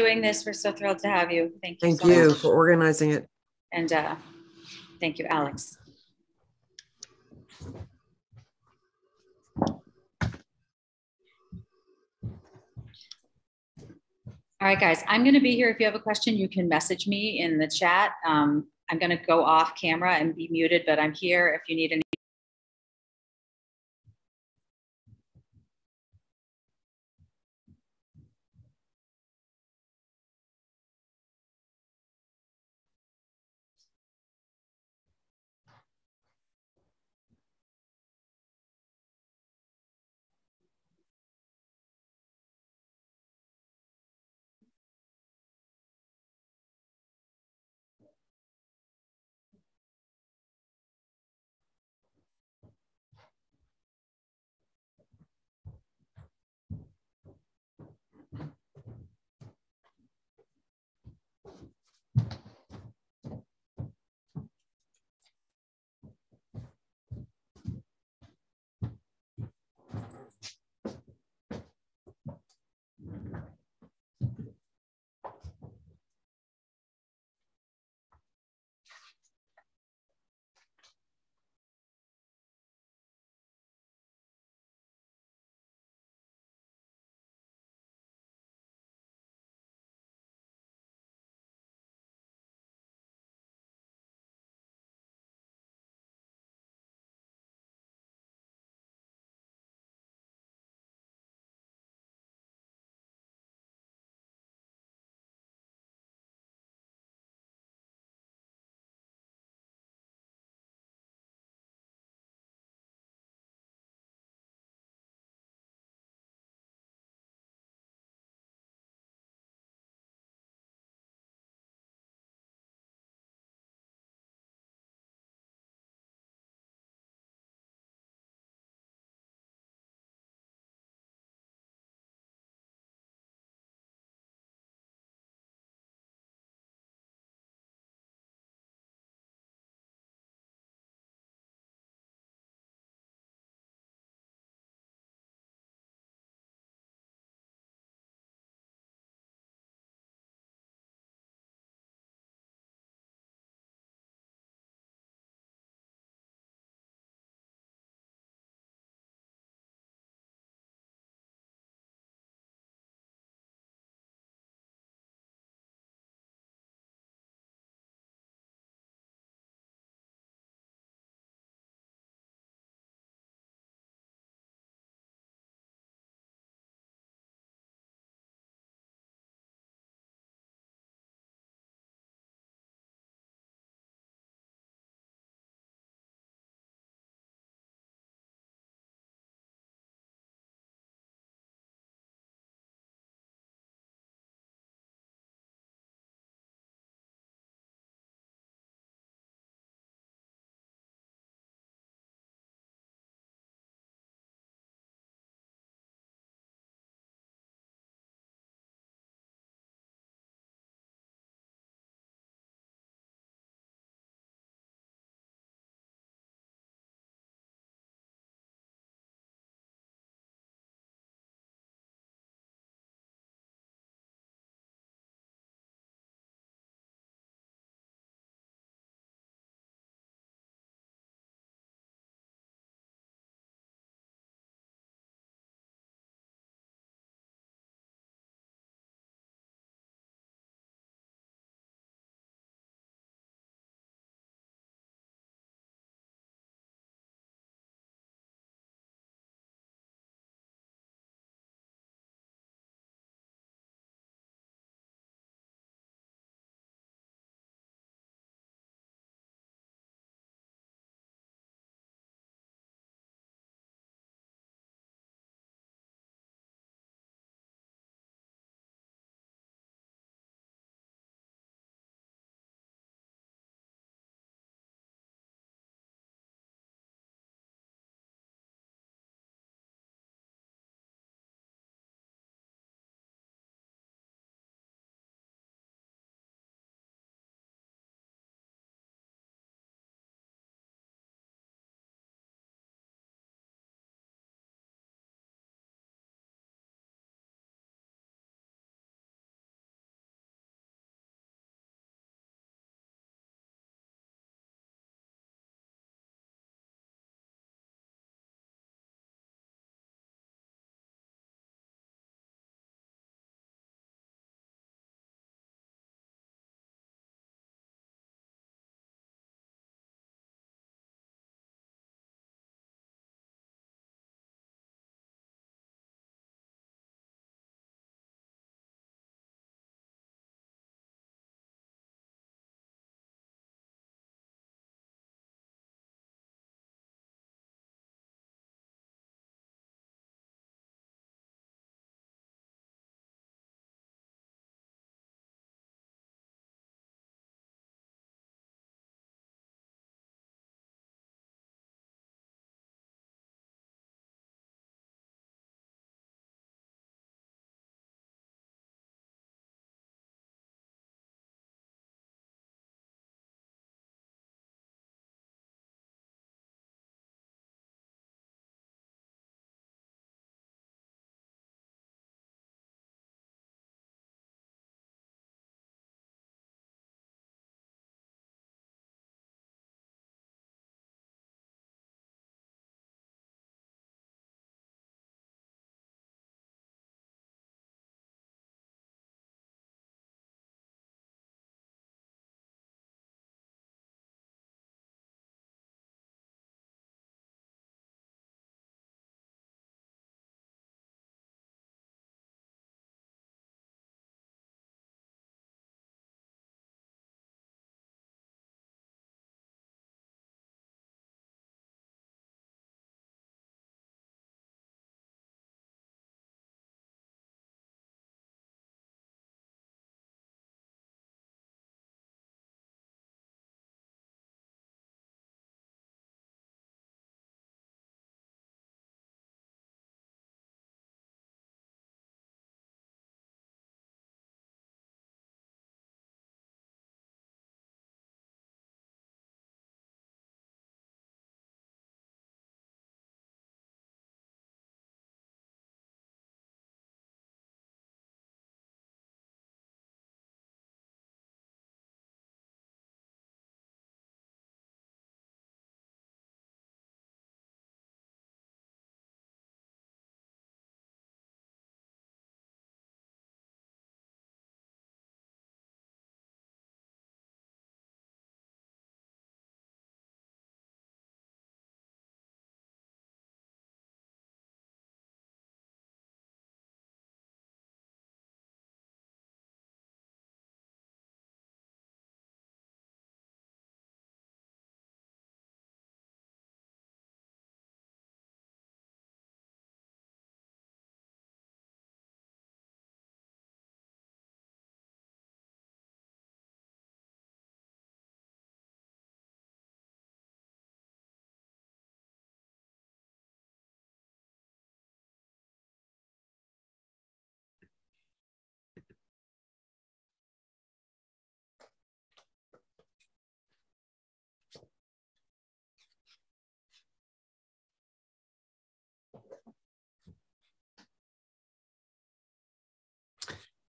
doing this. We're so thrilled to have you. Thank you. Thank so you much. for organizing it. And uh, thank you, Alex. All right, guys, I'm going to be here. If you have a question, you can message me in the chat. Um, I'm going to go off camera and be muted, but I'm here if you need any.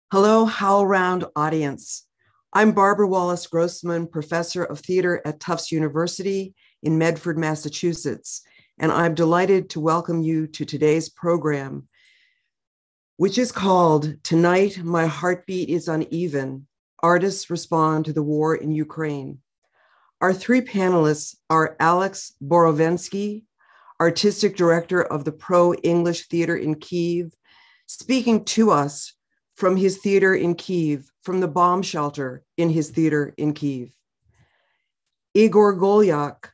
Hello, HowlRound audience. I'm Barbara Wallace Grossman, professor of theater at Tufts University in Medford, Massachusetts, and I'm delighted to welcome you to today's program, which is called Tonight My Heartbeat is Uneven Artists Respond to the War in Ukraine. Our three panelists are Alex Borovenskiy, artistic director of the ProEnglish Theater in Kiev, speaking to us from his theater in Kiev, from the bomb shelter in his theater in Kiev. Igor Golyak,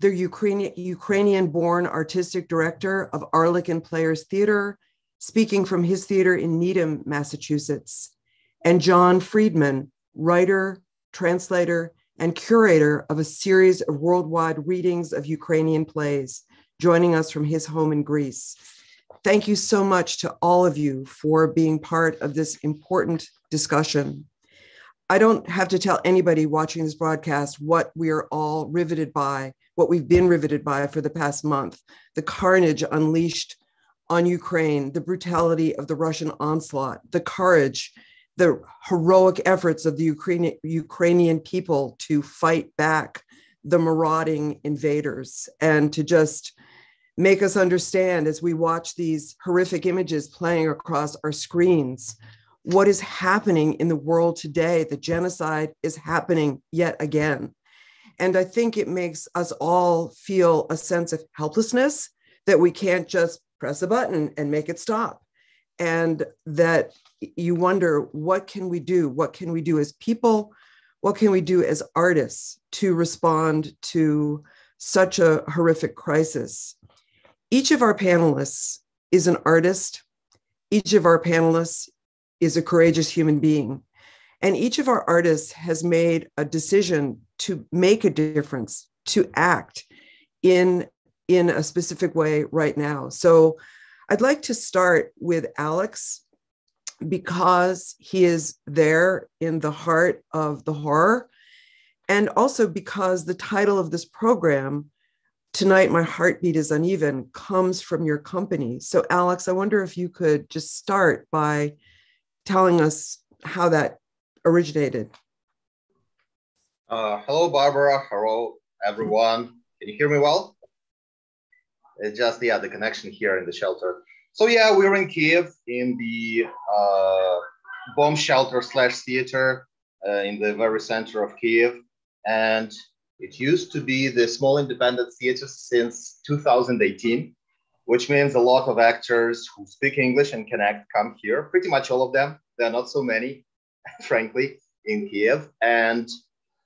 the Ukrainian born artistic director of Arlekin Players Theater, speaking from his theater in Needham, Massachusetts. And John Freedman, writer, translator, and curator of a series of worldwide readings of Ukrainian plays, joining us from his home in Greece. Thank you so much to all of you for being part of this important discussion. I don't have to tell anybody watching this broadcast what we are all riveted by, what we've been riveted by for the past month the carnage unleashed on Ukraine, the brutality of the Russian onslaught, the courage, the heroic efforts of the Ukrainian, Ukrainian people to fight back the marauding invaders and to just make us understand as we watch these horrific images playing across our screens what is happening in the world today. The genocide is happening yet again. And I think it makes us all feel a sense of helplessness that we can't just press a button and make it stop. And that you wonder, what can we do? What can we do as people? What can we do as artists to respond to such a horrific crisis? Each of our panelists is an artist. Each of our panelists is a courageous human being. And each of our artists has made a decision to make a difference, to act in, in a specific way right now. So I'd like to start with Alex because he is there in the heart of the horror. And also because the title of this program tonight my heartbeat is uneven comes from your company. So, Alex, I wonder if you could just start by telling us how that originated. Uh, hello, Barbara. Hello, everyone. Can you hear me well? It's just, yeah, the connection here in the shelter. So, yeah, we're in Kiev in the uh, bomb shelter slash theater uh, in the very center of Kiev. And it used to be the small independent theater since 2018, which means a lot of actors who speak English and can act come here. Pretty much all of them. There are not so many, frankly, in Kiev. And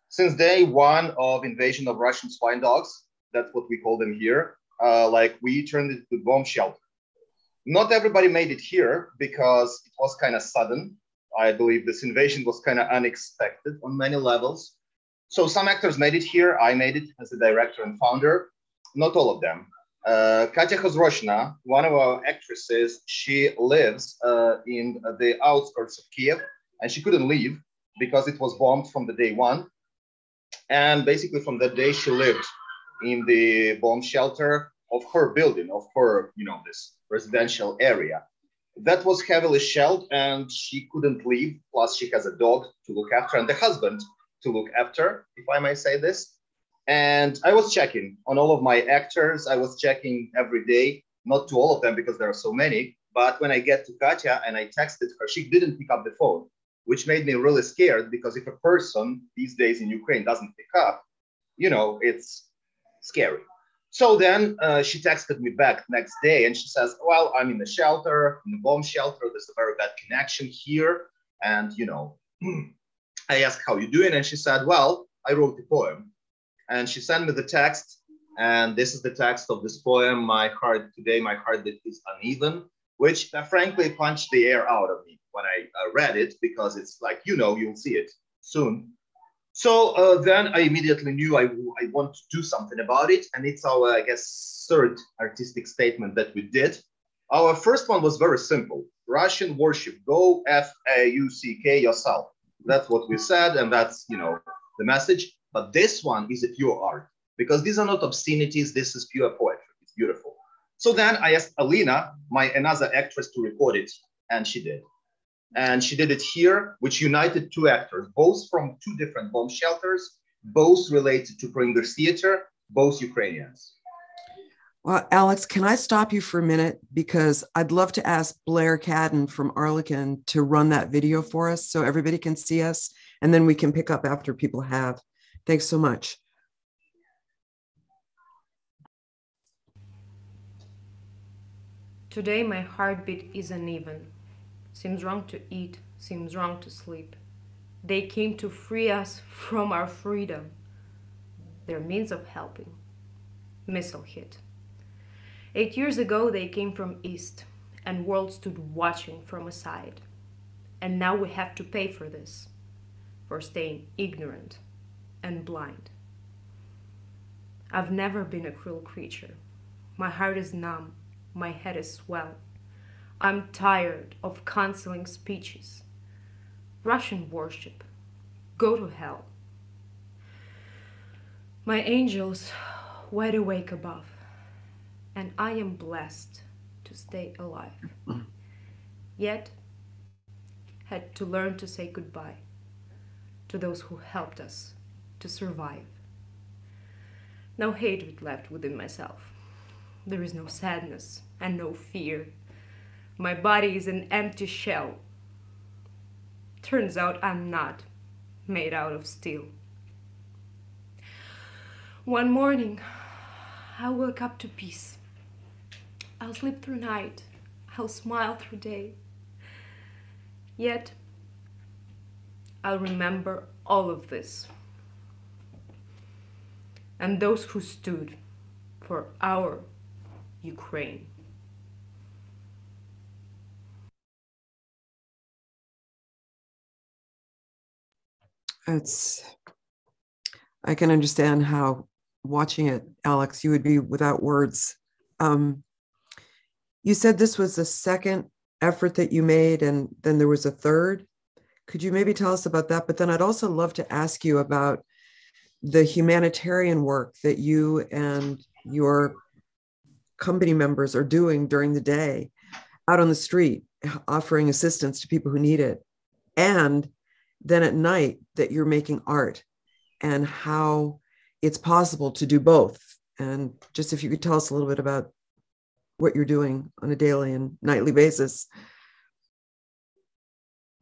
since day one of invasion of Russian swine dogs, that's what we call them here, uh, like we turned it to bomb shelter. Not everybody made it here because it was kind of sudden. I believe this invasion was kind of unexpected on many levels. So some actors made it here. I made it as a director and founder. Not all of them. Uh, Katya Khosroshna, one of our actresses, she lives uh, in the outskirts of Kiev and she couldn't leave because it was bombed from the day one. And basically from that day, she lived in the bomb shelter of her building, of her, you know, this residential area. That was heavily shelled and she couldn't leave. Plus she has a dog to look after and the husband to look after, if I may say this. And I was checking on all of my actors. I was checking every day, not to all of them because there are so many. But when I get to Katya and I texted her, she didn't pick up the phone, which made me really scared because if a person these days in Ukraine doesn't pick up, you know, it's scary. So then uh, she texted me back next day and she says, Well, I'm in the shelter, in the bomb shelter. There's a very bad connection here. And, you know, I asked how you doing, and she said, "Well, I wrote the poem," and she sent me the text. And this is the text of this poem. My heart today, my heart is uneven, which uh, frankly punched the air out of me when I uh, read it because it's like you know you'll see it soon. So uh, then I immediately knew I, I want to do something about it, and it's our I guess third artistic statement that we did. Our first one was very simple: Russian worship. Go F A U C K yourself. That's what we said, and that's you know the message. But this one is a pure art because these are not obscenities. This is pure poetry. It's beautiful. So then I asked Alina, my another actress, to record it, and she did. And she did it here, which united two actors, both from two different bomb shelters, both related to ProEnglish Theater, both Ukrainians. Well, Alex, can I stop you for a minute? Because I'd love to ask Blair Cadden from Arlekin to run that video for us so everybody can see us, and then we can pick up after people have. Thanks so much. Today my heartbeat is uneven. Seems wrong to eat, seems wrong to sleep. They came to free us from our freedom. Their means of helping. Missile hit. Eight years ago they came from east, and world stood watching from aside. And now we have to pay for this, for staying ignorant and blind. I've never been a cruel creature. My heart is numb my head is swell. I'm tired of canceling speeches. Russian worship. Go to hell. My angels wide awake above, and I am blessed to stay alive. Yet, had to learn to say goodbye to those who helped us to survive. No hatred left within myself. There is no sadness and no fear. My body is an empty shell. Turns out I'm not made out of steel. One morning, I woke up to peace. I'll sleep through night. I'll smile through day. Yet, I'll remember all of this. And those who stood for our Ukraine. It's, I can understand how watching it, Alex, you would be without words. Um, you said this was the second effort that you made, and then there was a third. Could you maybe tell us about that? But then I'd also love to ask you about the humanitarian work that you and your company members are doing during the day out on the street, offering assistance to people who need it. And then at night, that you're making art and how it's possible to do both. And just if you could tell us a little bit about what you're doing on a daily and nightly basis.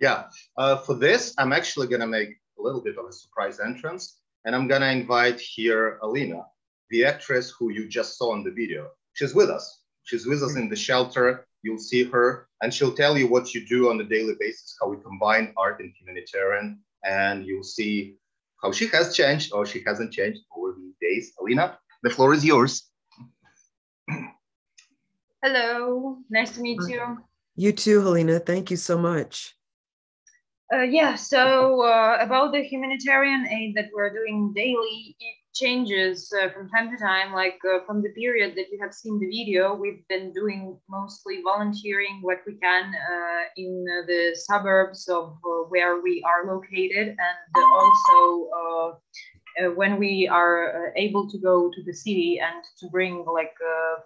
Yeah, uh, for this, I'm actually going to make a little bit of a surprise entrance. And I'm going to invite here Alina, the actress who you just saw in the video she's with us. She's with us in the shelter. You'll see her, and she'll tell you what you do on a daily basis, how we combine art and humanitarian, and you'll see how she has changed or she hasn't changed over these days. Alina, the floor is yours. Hello, nice to meet you. You too, Helena. Thank you so much. Uh, yeah, so uh, about the humanitarian aid that we're doing daily, it changes uh, from time to time. Like uh, from the period that you have seen the video, we've been doing mostly volunteering what we can uh, in the suburbs of uh, where we are located, and also when we are able to go to the city and to bring like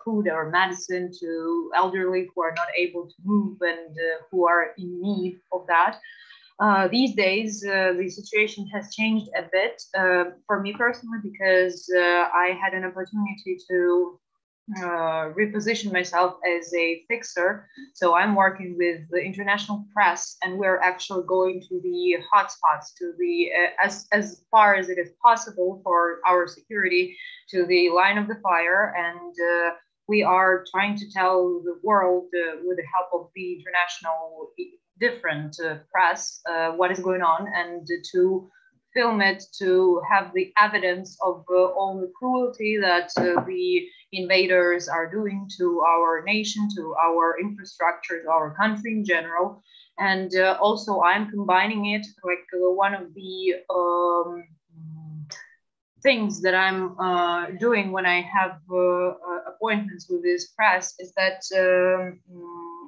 food or medicine to elderly who are not able to move and who are in need of that. Uh, these days, uh, the situation has changed a bit uh, for me personally because uh, I had an opportunity to uh, reposition myself as a fixer. So I'm working with the international press, and we're actually going to the hotspots, to the as as far as it is possible for our security, to the line of the fire, and we are trying to tell the world with the help of the international different uh, press uh, what is going on and to film it to have the evidence of uh, all the cruelty that uh, the invaders are doing to our nation, to our infrastructure, to our country in general. And uh, also, I'm combining it like uh, one of the um, things that I'm uh, doing when I have appointments with this press is that um,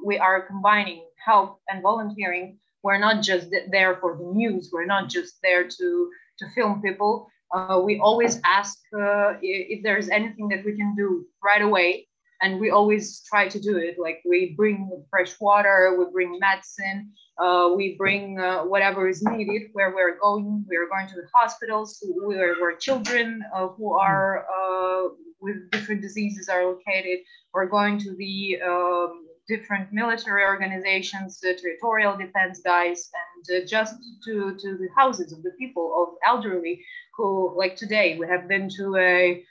we are combining help and volunteering we're not just there for the news we're not just there to to film people uh, we always ask uh, if there's anything that we can do right away and we always try to do it. Like we bring fresh water, we bring medicine, uh, we bring uh, whatever is needed where we're going. We're going to the hospitals where, where children uh, who are uh, with different diseases are located. We're going to the um, different military organizations, territorial defense guys, and uh, just to, to the houses of the people of elderly who, like today, we have been to a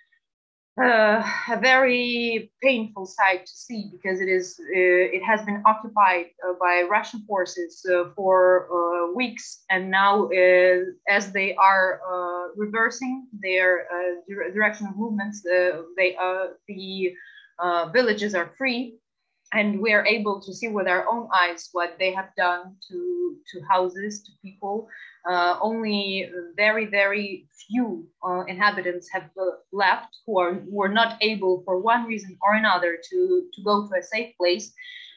uh, a very painful sight to see because it is uh, it has been occupied uh, by Russian forces uh, for weeks, and now as they are reversing their direction of movements, they the villages are free, and we are able to see with our own eyes what they have done to to houses, to people, uh, only very, very few uh, inhabitants have uh, left who are who are not able, for one reason or another, to, to go to a safe place.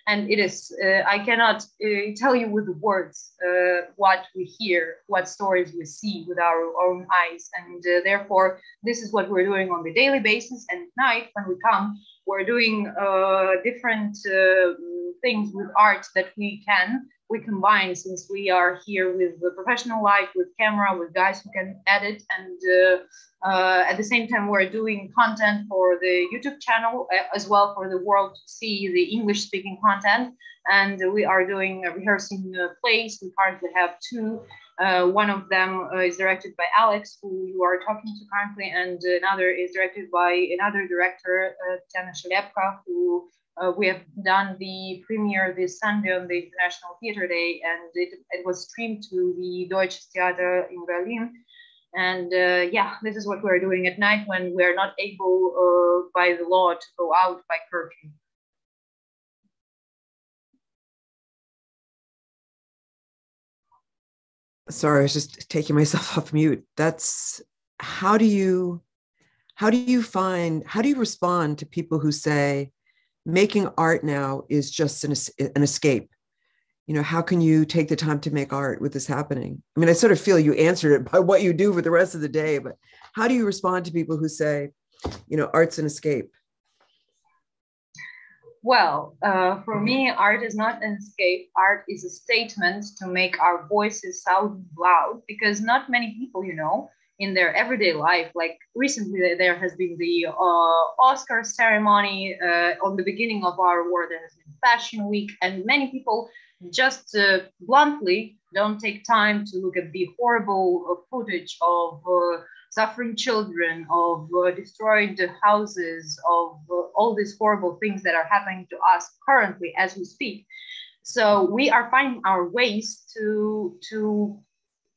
And it is, uh, I cannot uh, tell you with words uh, what we hear, what stories we see with our own eyes. And therefore, this is what we're doing on the daily basis. And at night, when we come, we're doing different things with art that we can we combine since we are here with the professional light, with camera, with guys who can edit, and uh, uh, at the same time we're doing content for the YouTube channel uh, as well for the world to see the English-speaking content. And we are doing a rehearsing uh, plays. We currently have two. Uh, one of them uh, is directed by Alex, who you are talking to currently, and another is directed by another director, uh, Tatiana Shalepka, who uh, we have done the premiere this Sunday on the International Theatre Day, and it, it was streamed to the Deutsches Theater in Berlin. And uh, yeah, this is what we're doing at night when we're not able uh, by the law to go out by curfew. Sorry, I was just taking myself off mute. That's how do you how do you find how do you respond to people who say making art now is just an, an escape. You know how can you take the time to make art with this happening? I mean i sort of feel you answered it by what you do for the rest of the day but how do you respond to people who say you know art's an escape well uh, for me art is not an escape art is a statement to make our voices sound loud because not many people you know in their everyday life. Like recently, there has been the uh, Oscar ceremony uh, on the beginning of our war. There has been Fashion Week, and many people just uh, bluntly don't take time to look at the horrible uh, footage of uh, suffering children, of uh, destroyed houses, of all these horrible things that are happening to us currently as we speak. So we are finding our ways to to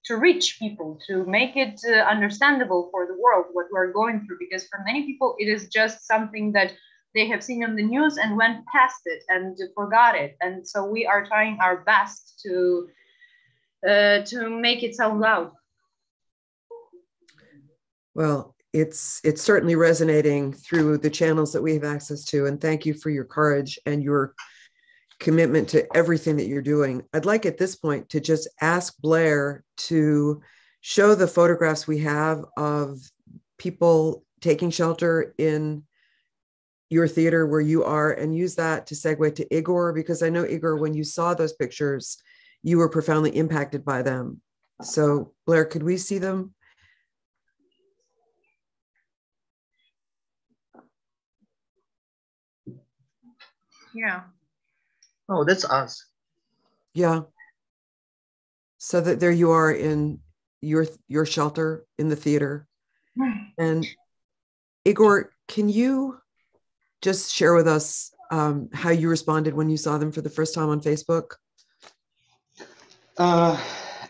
to reach people, to make it uh, understandable for the world what we're going through. Because for many people, it is just something that they have seen on the news and went past it and forgot it. And so we are trying our best to uh, to make it sound loud. Well, it's it's certainly resonating through the channels that we have access to, and thank you for your courage and your commitment to everything that you're doing. I'd like at this point to just ask Blair to show the photographs we have of people taking shelter in your theater where you are and use that to segue to Igor because I know Igor when you saw those pictures you were profoundly impacted by them. So Blair could we see them? Yeah. Oh, that's us. Yeah. So that there you are in your your shelter in the theater. And Igor, can you just share with us um, how you responded when you saw them for the first time on Facebook? Uh,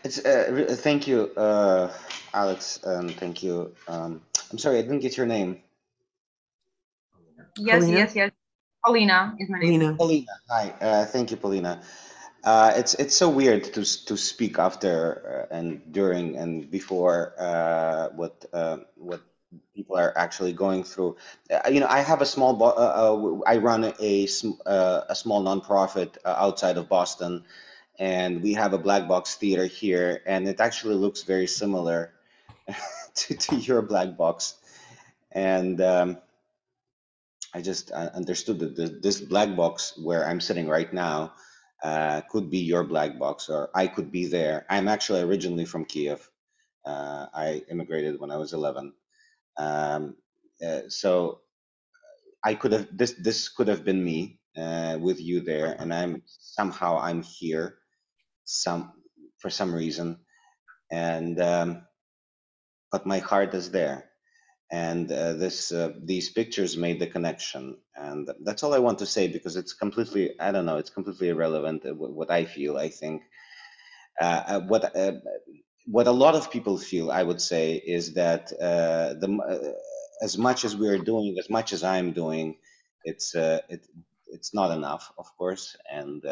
it's uh, thank you, uh, Alex, and thank you. Um, I'm sorry, I didn't get your name. Yes, Paulina? yes, yes. Paulina is my name. Paulina. Paulina. Hi. Uh, thank you, Paulina. Uh, it's it's so weird to to speak after uh, and during and before uh, what uh, what people are actually going through. Uh, you know, I have a small. I run a a small nonprofit outside of Boston, and we have a black box theater here, and it actually looks very similar to, to your black box, and. Um, I just uh, understood that this black box where I'm sitting right now uh, could be your black box, or I could be there. I'm actually originally from Kiev. Uh, I immigrated when I was 11. Um, uh, so I could have this this could have been me uh, with you there, and I'm somehow I'm here, some for some reason, and um, but my heart is there and uh, this uh, these pictures made the connection. And that's all i want to say because it's completely i don't know it's completely irrelevant uh, what i feel i think. Uh, uh what uh, what a lot of people feel i would say is that the as much as we are doing as much as i'm doing it's it, it's not enough of course and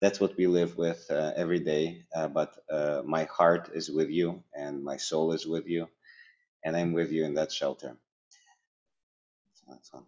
that's what we live with every day. But my heart is with you and my soul is with you and I'm with you in that shelter. So that's fun.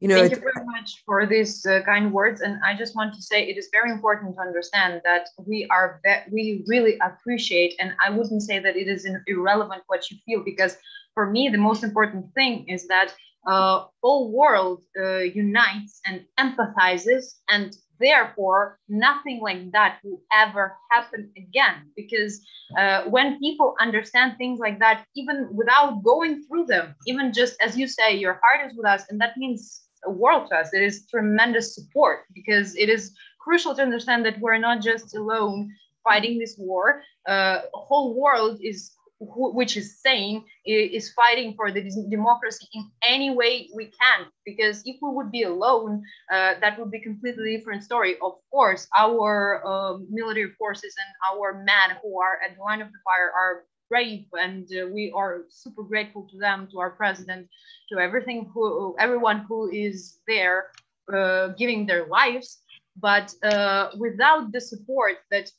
You know, Thank you very much for these uh, kind words, and I just want to say it is very important to understand that we are we really appreciate, and I wouldn't say that it is irrelevant what you feel because for me the most important thing is that uh, whole world uh, unites and empathizes and therefore nothing like that will ever happen again. Because uh, when people understand things like that even without going through them even just as you say your heart is with us and that means a world to us. It is tremendous support because it is crucial to understand that we're not just alone fighting this war. Uh, whole world is which is saying is fighting for the democracy in any way we can. Because if we would be alone uh, that would be completely different story. Of course our uh, military forces and our men who are at the line of the fire are brave and uh, we are super grateful to them to our president to everything who everyone who is there uh, giving their lives. But uh, without the support that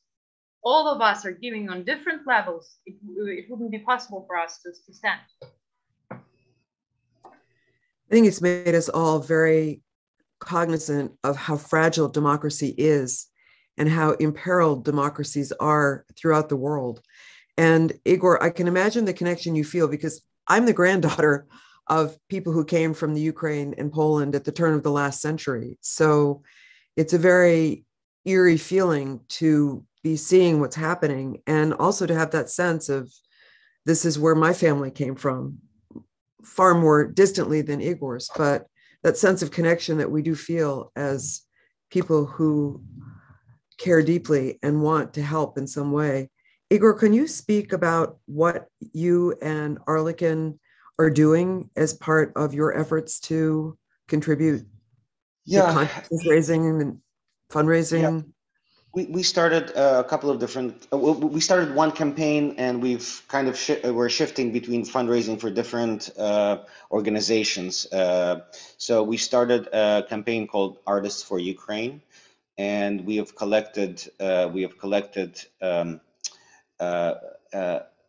all of us are giving on different levels, it, it wouldn't be possible for us to, to stand. I think it's made us all very cognizant of how fragile democracy is and how imperiled democracies are throughout the world. And Igor, I can imagine the connection you feel because I'm the granddaughter of people who came from the Ukraine and Poland at the turn of the last century. So it's a very eerie feeling to be seeing what's happening and also to have that sense of this is where my family came from far more distantly than igor's but that sense of connection that we do feel as people who care deeply and want to help in some way. Igor can you speak about what you and arlekin are doing as part of your efforts to contribute yeah. to consciousness raising and fundraising? Yeah we, we started uh, a couple of different uh, we started one campaign and we've kind of sh- we're shifting between fundraising for different uh, organizations. Uh, so we started a campaign called artists for ukraine and we have collected uh, we have collected um, uh,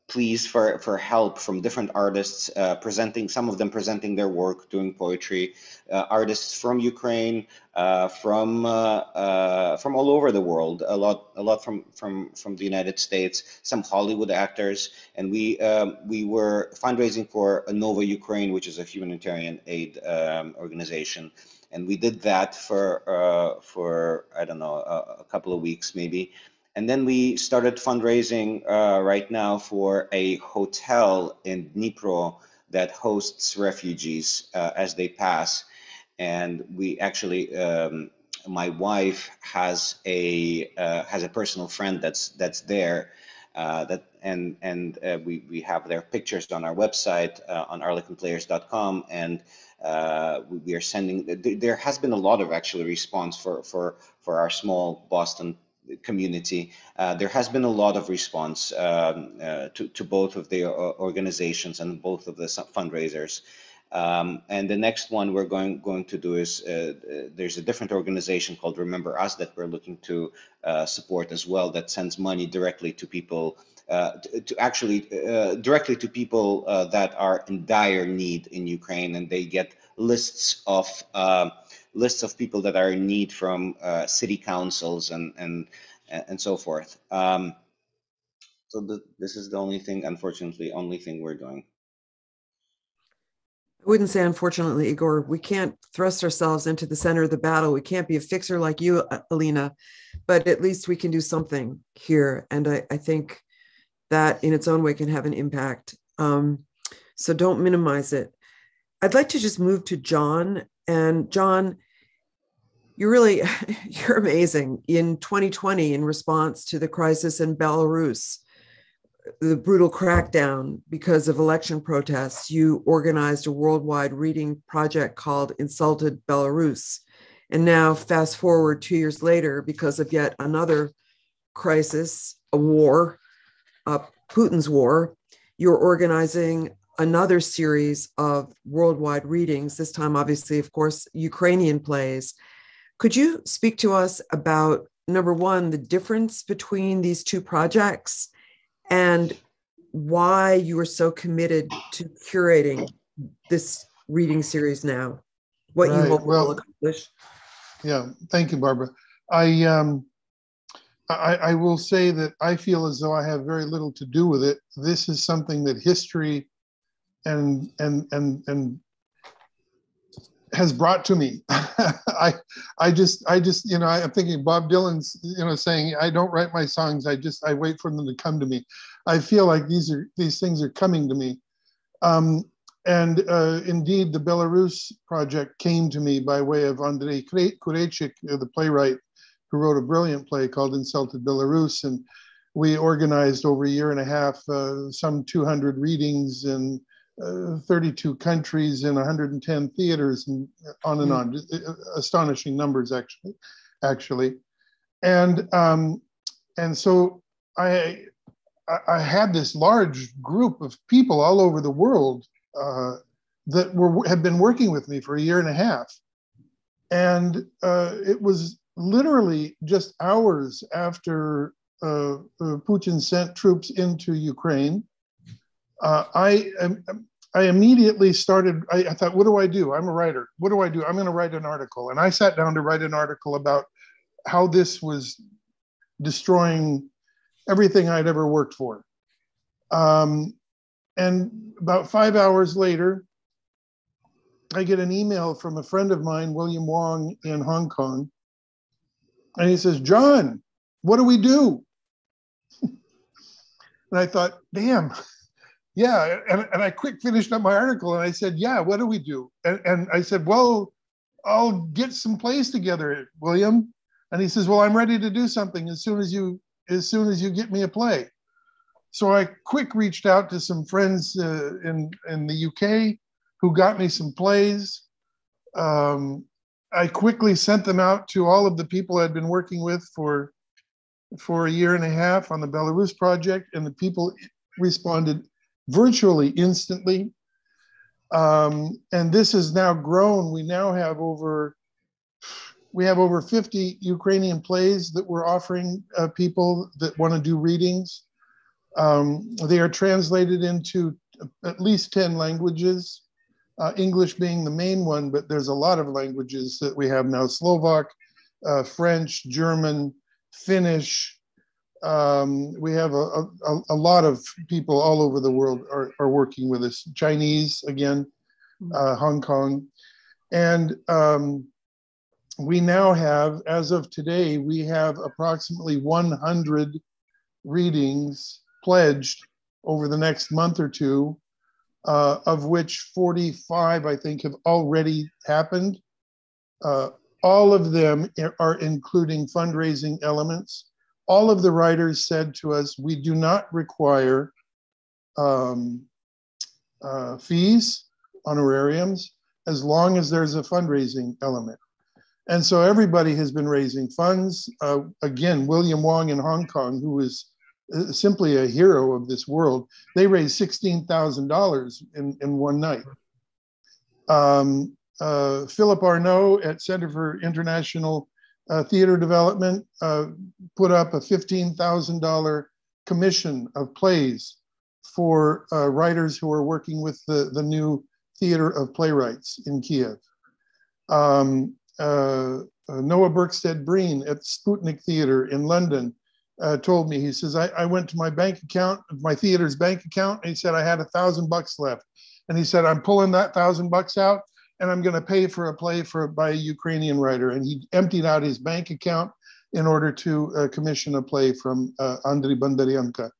pleas for, for help from different artists uh, presenting, some of them presenting their work, doing poetry, uh, artists from Ukraine, uh, from uh, uh, from all over the world, a lot a lot from from from the United States, some Hollywood actors, and we um, we were fundraising for Nova Ukraine, which is a humanitarian aid um, organization, and we did that for uh, for I don't know a, a couple of weeks maybe. And then we started fundraising uh, right now for a hotel in Dnipro that hosts refugees uh, as they pass. And we actually, um, my wife has a uh, has a personal friend that's that's there. Uh, that and and uh, we we have their pictures on our website uh, on arlekinplayers.com and we, we are sending. There has been a lot of actually response for for for our small Boston community, uh, there has been a lot of response um, uh, to, to both of the uh, organizations and both of the fundraisers. Um, and the next one we're going going to do is uh, there's a different organization called Remember Us that we're looking to uh, support as well that sends money directly to people uh, to, to, actually directly to people that are in dire need in Ukraine and they get lists of lists of people that are in need from uh, city councils and and and so forth. Um, so the, this is the only thing, unfortunately, only thing we're doing. I wouldn't say, unfortunately, Igor, we can't thrust ourselves into the center of the battle. We can't be a fixer like you, uh, Alina, but at least we can do something here. And I, I think that in its own way can have an impact. Um, so don't minimize it. I'd like to just move to John. And John, you're really you're amazing. In 2020, in response to the crisis in Belarus, the brutal crackdown because of election protests, you organized a worldwide reading project called Insulted Belarus. And now, fast forward two years later, because of yet another crisis, a war, uh, Putin's war, you're organizing another series of worldwide readings, this time, obviously, of course, Ukrainian plays. Could you speak to us about number one, the difference between these two projects? and why you are so committed to curating this reading series now, what right. you hope well, will accomplish. Yeah, thank you, Barbara. I, um, I, I will say that I feel as though I have very little to do with it. This is something that history and and and and has brought to me. I I just I just you know I'm thinking Bob Dylan's you know saying I don't write my songs I just I wait for them to come to me. I feel like these are these things are coming to me. Um, and uh, indeed, the Belarus project came to me by way of Andrei Kureichik, uh, the playwright who wrote a brilliant play called Insulted Belarus. And we organized over a year and a half uh, some 200 readings and uh, 32 countries in 110 theaters and on and on. Hmm. Astonishing numbers, actually. Actually, and um, and so I I had this large group of people all over the world uh, that were had been working with me for a year and a half, and uh, it was literally just hours after uh, Putin sent troops into Ukraine uh, I I immediately started. I, I, thought, what do I do? I'm a writer. What do I do? I'm going to write an article, and I sat down to write an article about how this was destroying everything I'd ever worked for. Um, and about five hours later, I get an email from a friend of mine, William Wong, in Hong Kong, and he says, "John, what do we do?" and I thought, "Damn." yeah and, and i quick finished up my article and i said yeah what do we do? And, and i said well i'll get some plays together william. And he says well i'm ready to do something as soon as you as soon as you get me a play. So i quick reached out to some friends uh, in in the uk who got me some plays. Um, i quickly sent them out to all of the people i'd been working with for for a year and a half on the belarus project and the people responded virtually instantly. Um, and this has now grown. We now have over we have over 50 Ukrainian plays that we're offering uh, people that want to do readings. Um, they are translated into at least 10 languages, uh, English being the main one, but there's a lot of languages that we have now Slovak, uh, French, German, Finnish, um, we have a, a, a, lot of people all over the world are, are working with us. Chinese, again, mm-hmm. uh, Hong Kong. And um, we now have, as of today, we have approximately 100 readings pledged over the next month or two, uh, of which 45, I think, have already happened. Uh, all of them are including fundraising elements all of the writers said to us, we do not require um, uh, fees, honorariums, as long as there's a fundraising element. And so everybody has been raising funds. Uh, again, William Wong in Hong Kong, who is uh, simply a hero of this world, they raised $16,000 in, in one night. Um, uh, Philip Arnoult at Center for International uh, Theater Development uh, put up a $15,000 commission of plays for uh, writers who are working with the, the new Theater of Playwrights in Kiev. Um, uh, uh, Noah Birkstead-Breen at Sputnik Theater in London uh, told me, he says, I, I went to my bank account, my theater's bank account, and he said I had a thousand bucks left. and he said, I'm pulling that thousand bucks out and I'm going to pay for a play for by a Ukrainian writer. And he emptied out his bank account in order to uh, commission a play from uh, Andriy Bondarенko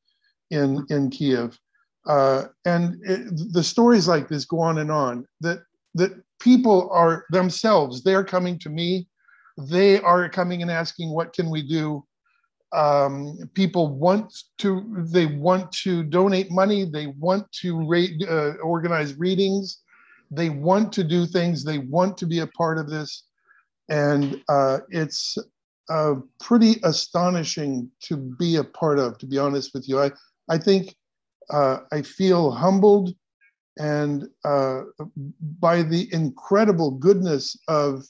in, in Kiev. Uh, and it, the stories like this go on and on that, that people are themselves, they're coming to me. They are coming and asking, what can we do? Um, people want to, they want to donate money. They want to rate, uh, organize readings. They want to do things. They want to be a part of this. And uh, it's uh, pretty astonishing to be a part of, to be honest with you. I, I think uh, I feel humbled and uh, by the incredible goodness of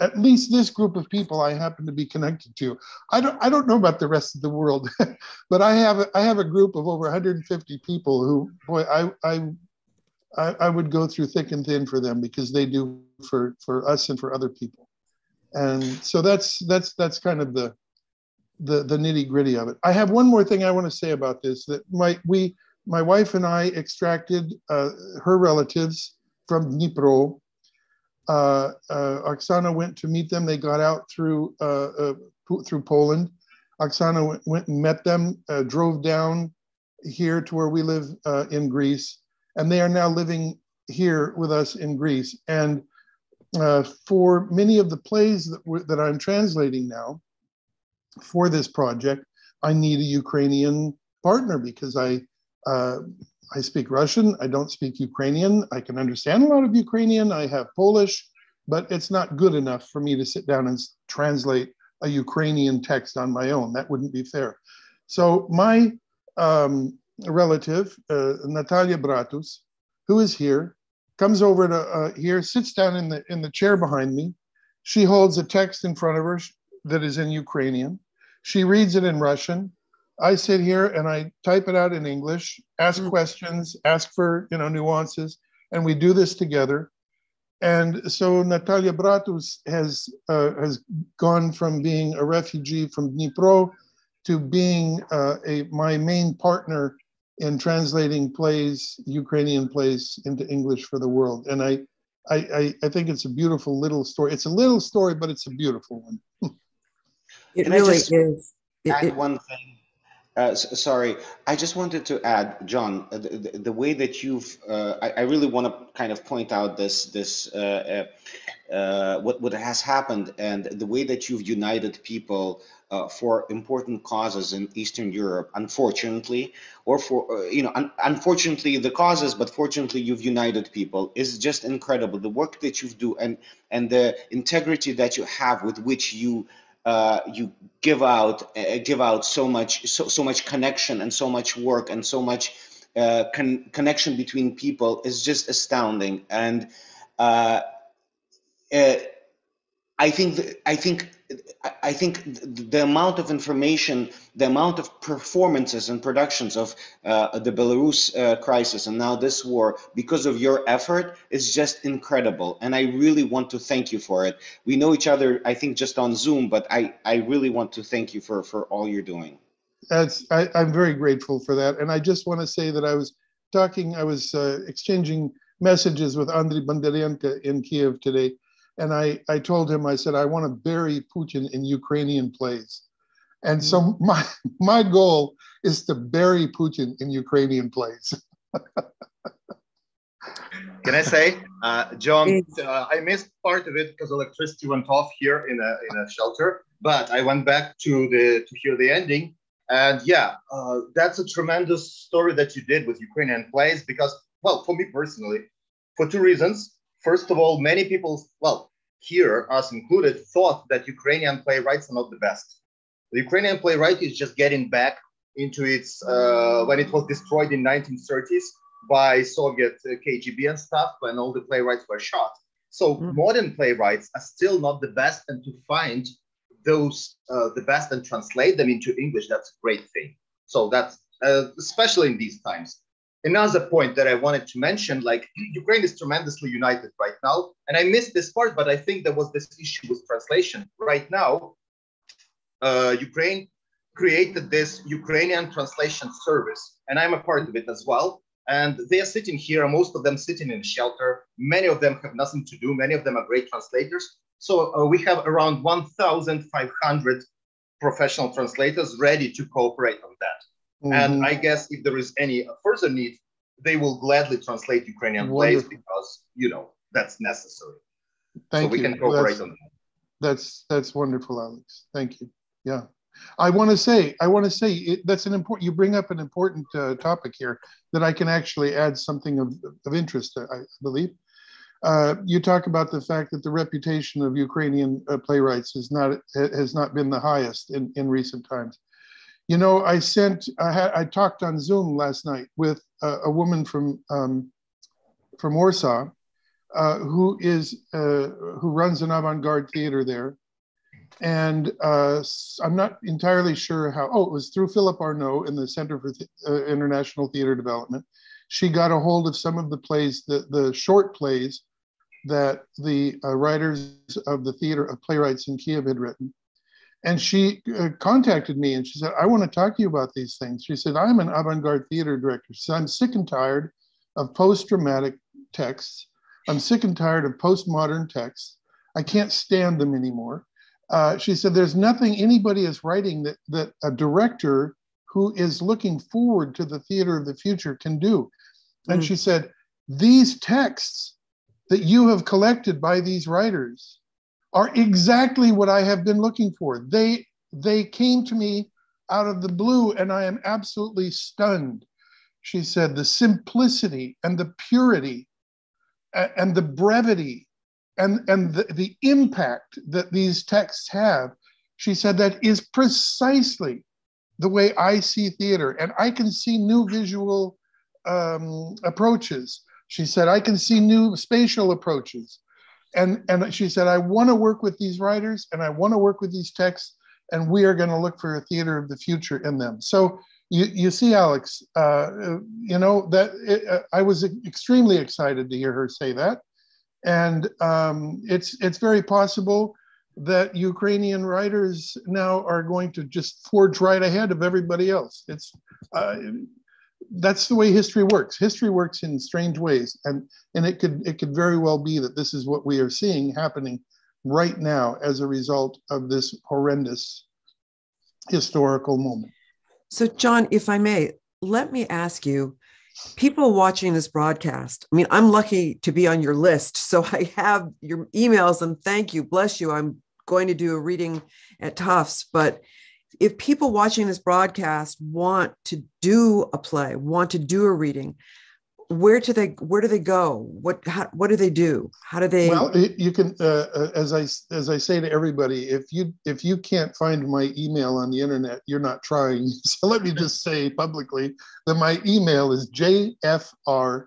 at least this group of people I happen to be connected to. I don't, I don't know about the rest of the world, but I have, a, I have a group of over 150 people who, boy, I, I, I, I would go through thick and thin for them because they do for, for us and for other people and so that's that's that's kind of the the, the nitty gritty of it. I have one more thing I want to say about this that my we my wife and I extracted uh, her relatives from Dnipro. Uh, uh, Oksana went to meet them. They got out through uh, uh, through Poland. Oksana went, went and met them, uh, drove down here to where we live in Greece, and they are now living here with us in Greece. And uh, for many of the plays that, that I'm translating now for this project, I need a Ukrainian partner because I uh, I speak Russian. I don't speak Ukrainian. I can understand a lot of Ukrainian. I have Polish, but it's not good enough for me to sit down and translate a Ukrainian text on my own. That wouldn't be fair. So my um, relative, uh, Natalia Bratus, who is here, comes over to uh, here, sits down in the in the chair behind me. She holds a text in front of her that is in Ukrainian. She reads it in Russian. I sit here and I type it out in English, ask mm. questions, ask for you know nuances, and we do this together. And so Natalia Bratus has uh, has gone from being a refugee from Dnipro to being uh, a my main partner in translating plays, Ukrainian plays, into English for the world. And I, I, I, think it's a beautiful little story. It's a little story, but it's a beautiful one. it Can really is. Add it, one thing. Uh, sorry, I just wanted to add, John, uh, the, the, way that you've, uh, I, I, really want to kind of point out this, this, uh, uh, what, what has happened and the way that you've united people uh, for important causes in Eastern Europe, unfortunately, or for, uh, you know, un unfortunately the causes, but fortunately you've united people is just incredible. The work that you've do and, and the integrity that you have with which you uh, you give out uh, give out so much so, so much connection and so much work and so much uh, con connection between people is just astounding and uh, I think I think I think the amount of information, the amount of performances and productions of uh, the Belarus uh, crisis and now this war, because of your effort, is just incredible. And I really want to thank you for it. We know each other, I think, just on Zoom, but I, I really want to thank you for, for all you're doing. That's, I, I'm very grateful for that. And I just want to say that I was talking, I was uh, exchanging messages with Andriy Bondarенko in Kiev today and I, I told him, I said, I want to bury Putin in Ukrainian plays. And so mm. my, my goal is to bury Putin in Ukrainian plays. Can I say, uh, John, uh, I missed part of it because electricity went off here in a, in a shelter, but I went back to the to hear the ending. And yeah, uh, that's a tremendous story that you did with Ukrainian plays because, well, for me personally, for two reasons. First of all, many people, well, here, us included, thought that Ukrainian playwrights are not the best. The Ukrainian playwright is just getting back into its, uh, when it was destroyed in 1930s by Soviet uh, KGB and stuff, when all the playwrights were shot. So mm. modern playwrights are still not the best, and to find those uh, the best and translate them into English, that's a great thing. So that's uh, especially in these times another point that I wanted to mention, like Ukraine is tremendously united right now. And I missed this part, but I think there was this issue with translation. Right now, uh, Ukraine created this Ukrainian translation service, and I'm a part of it as well. and they are sitting here. Most of them sitting in shelter. Many of them have nothing to do. Many of them are great translators. So uh, we have around 1,500 professional translators ready to cooperate on that. Mm-hmm. And I guess if there is any further need, they will gladly translate Ukrainian Wonderful. plays because you know that's necessary. Thank so we can cooperate that's, on that. That's that's wonderful, Alex. Thank you. Yeah. I want to say, I want to say it, that's an important. You bring up an important uh, topic here that I can actually add something of, of interest. I believe. Uh, you talk about the fact that the reputation of Ukrainian uh, playwrights has not has not been the highest in, in recent times. You know, I sent I, had, I talked on Zoom last night with a, a woman from um, from Warsaw uh, who is uh, who runs an avant-garde theater there, and uh, I'm not entirely sure how. Oh, it was through Philip Arnoult in the Center for Th- International Theater Development. She got a hold of some of the plays, the the short plays that the uh, writers of the theater of playwrights in Kiev had written. And she uh, contacted me and she said, I want to talk to you about these things. She said, I'm an avant garde theater director. So I'm sick and tired of post dramatic texts. I'm sick and tired of postmodern texts. I can't stand them anymore. Uh, she said, There's nothing anybody is writing that, that a director who is looking forward to the theater of the future can do. And mm. she said, These texts that you have collected by these writers are exactly what I have been looking for. They they came to me out of the blue and I am absolutely stunned. She said the simplicity and the purity and the brevity and, and the, the impact that these texts have, she said that is precisely the way I see theater. And I can see new visual um, approaches she said, I can see new spatial approaches. And, and she said, I want to work with these writers and I want to work with these texts, and we are going to look for a theater of the future in them. So you, you see, Alex, uh, you know, that it, uh, I was extremely excited to hear her say that. And um, it's, it's very possible that Ukrainian writers now are going to just forge right ahead of everybody else. It's uh, that's the way history works. History works in strange ways, and and it could it could very well be that this is what we are seeing happening right now as a result of this horrendous historical moment. So, John, if I may, let me ask you people watching this broadcast i mean i'm lucky to be on your list so i have your emails and thank you bless you i'm going to do a reading at tufts but if people watching this broadcast want to do a play, want to do a reading, where do they where do they go? What how, what do they do? How do they? Well, you can uh, uh, as I as I say to everybody, if you if you can't find my email on the internet, you're not trying. So let me just say publicly that my email is jfreed16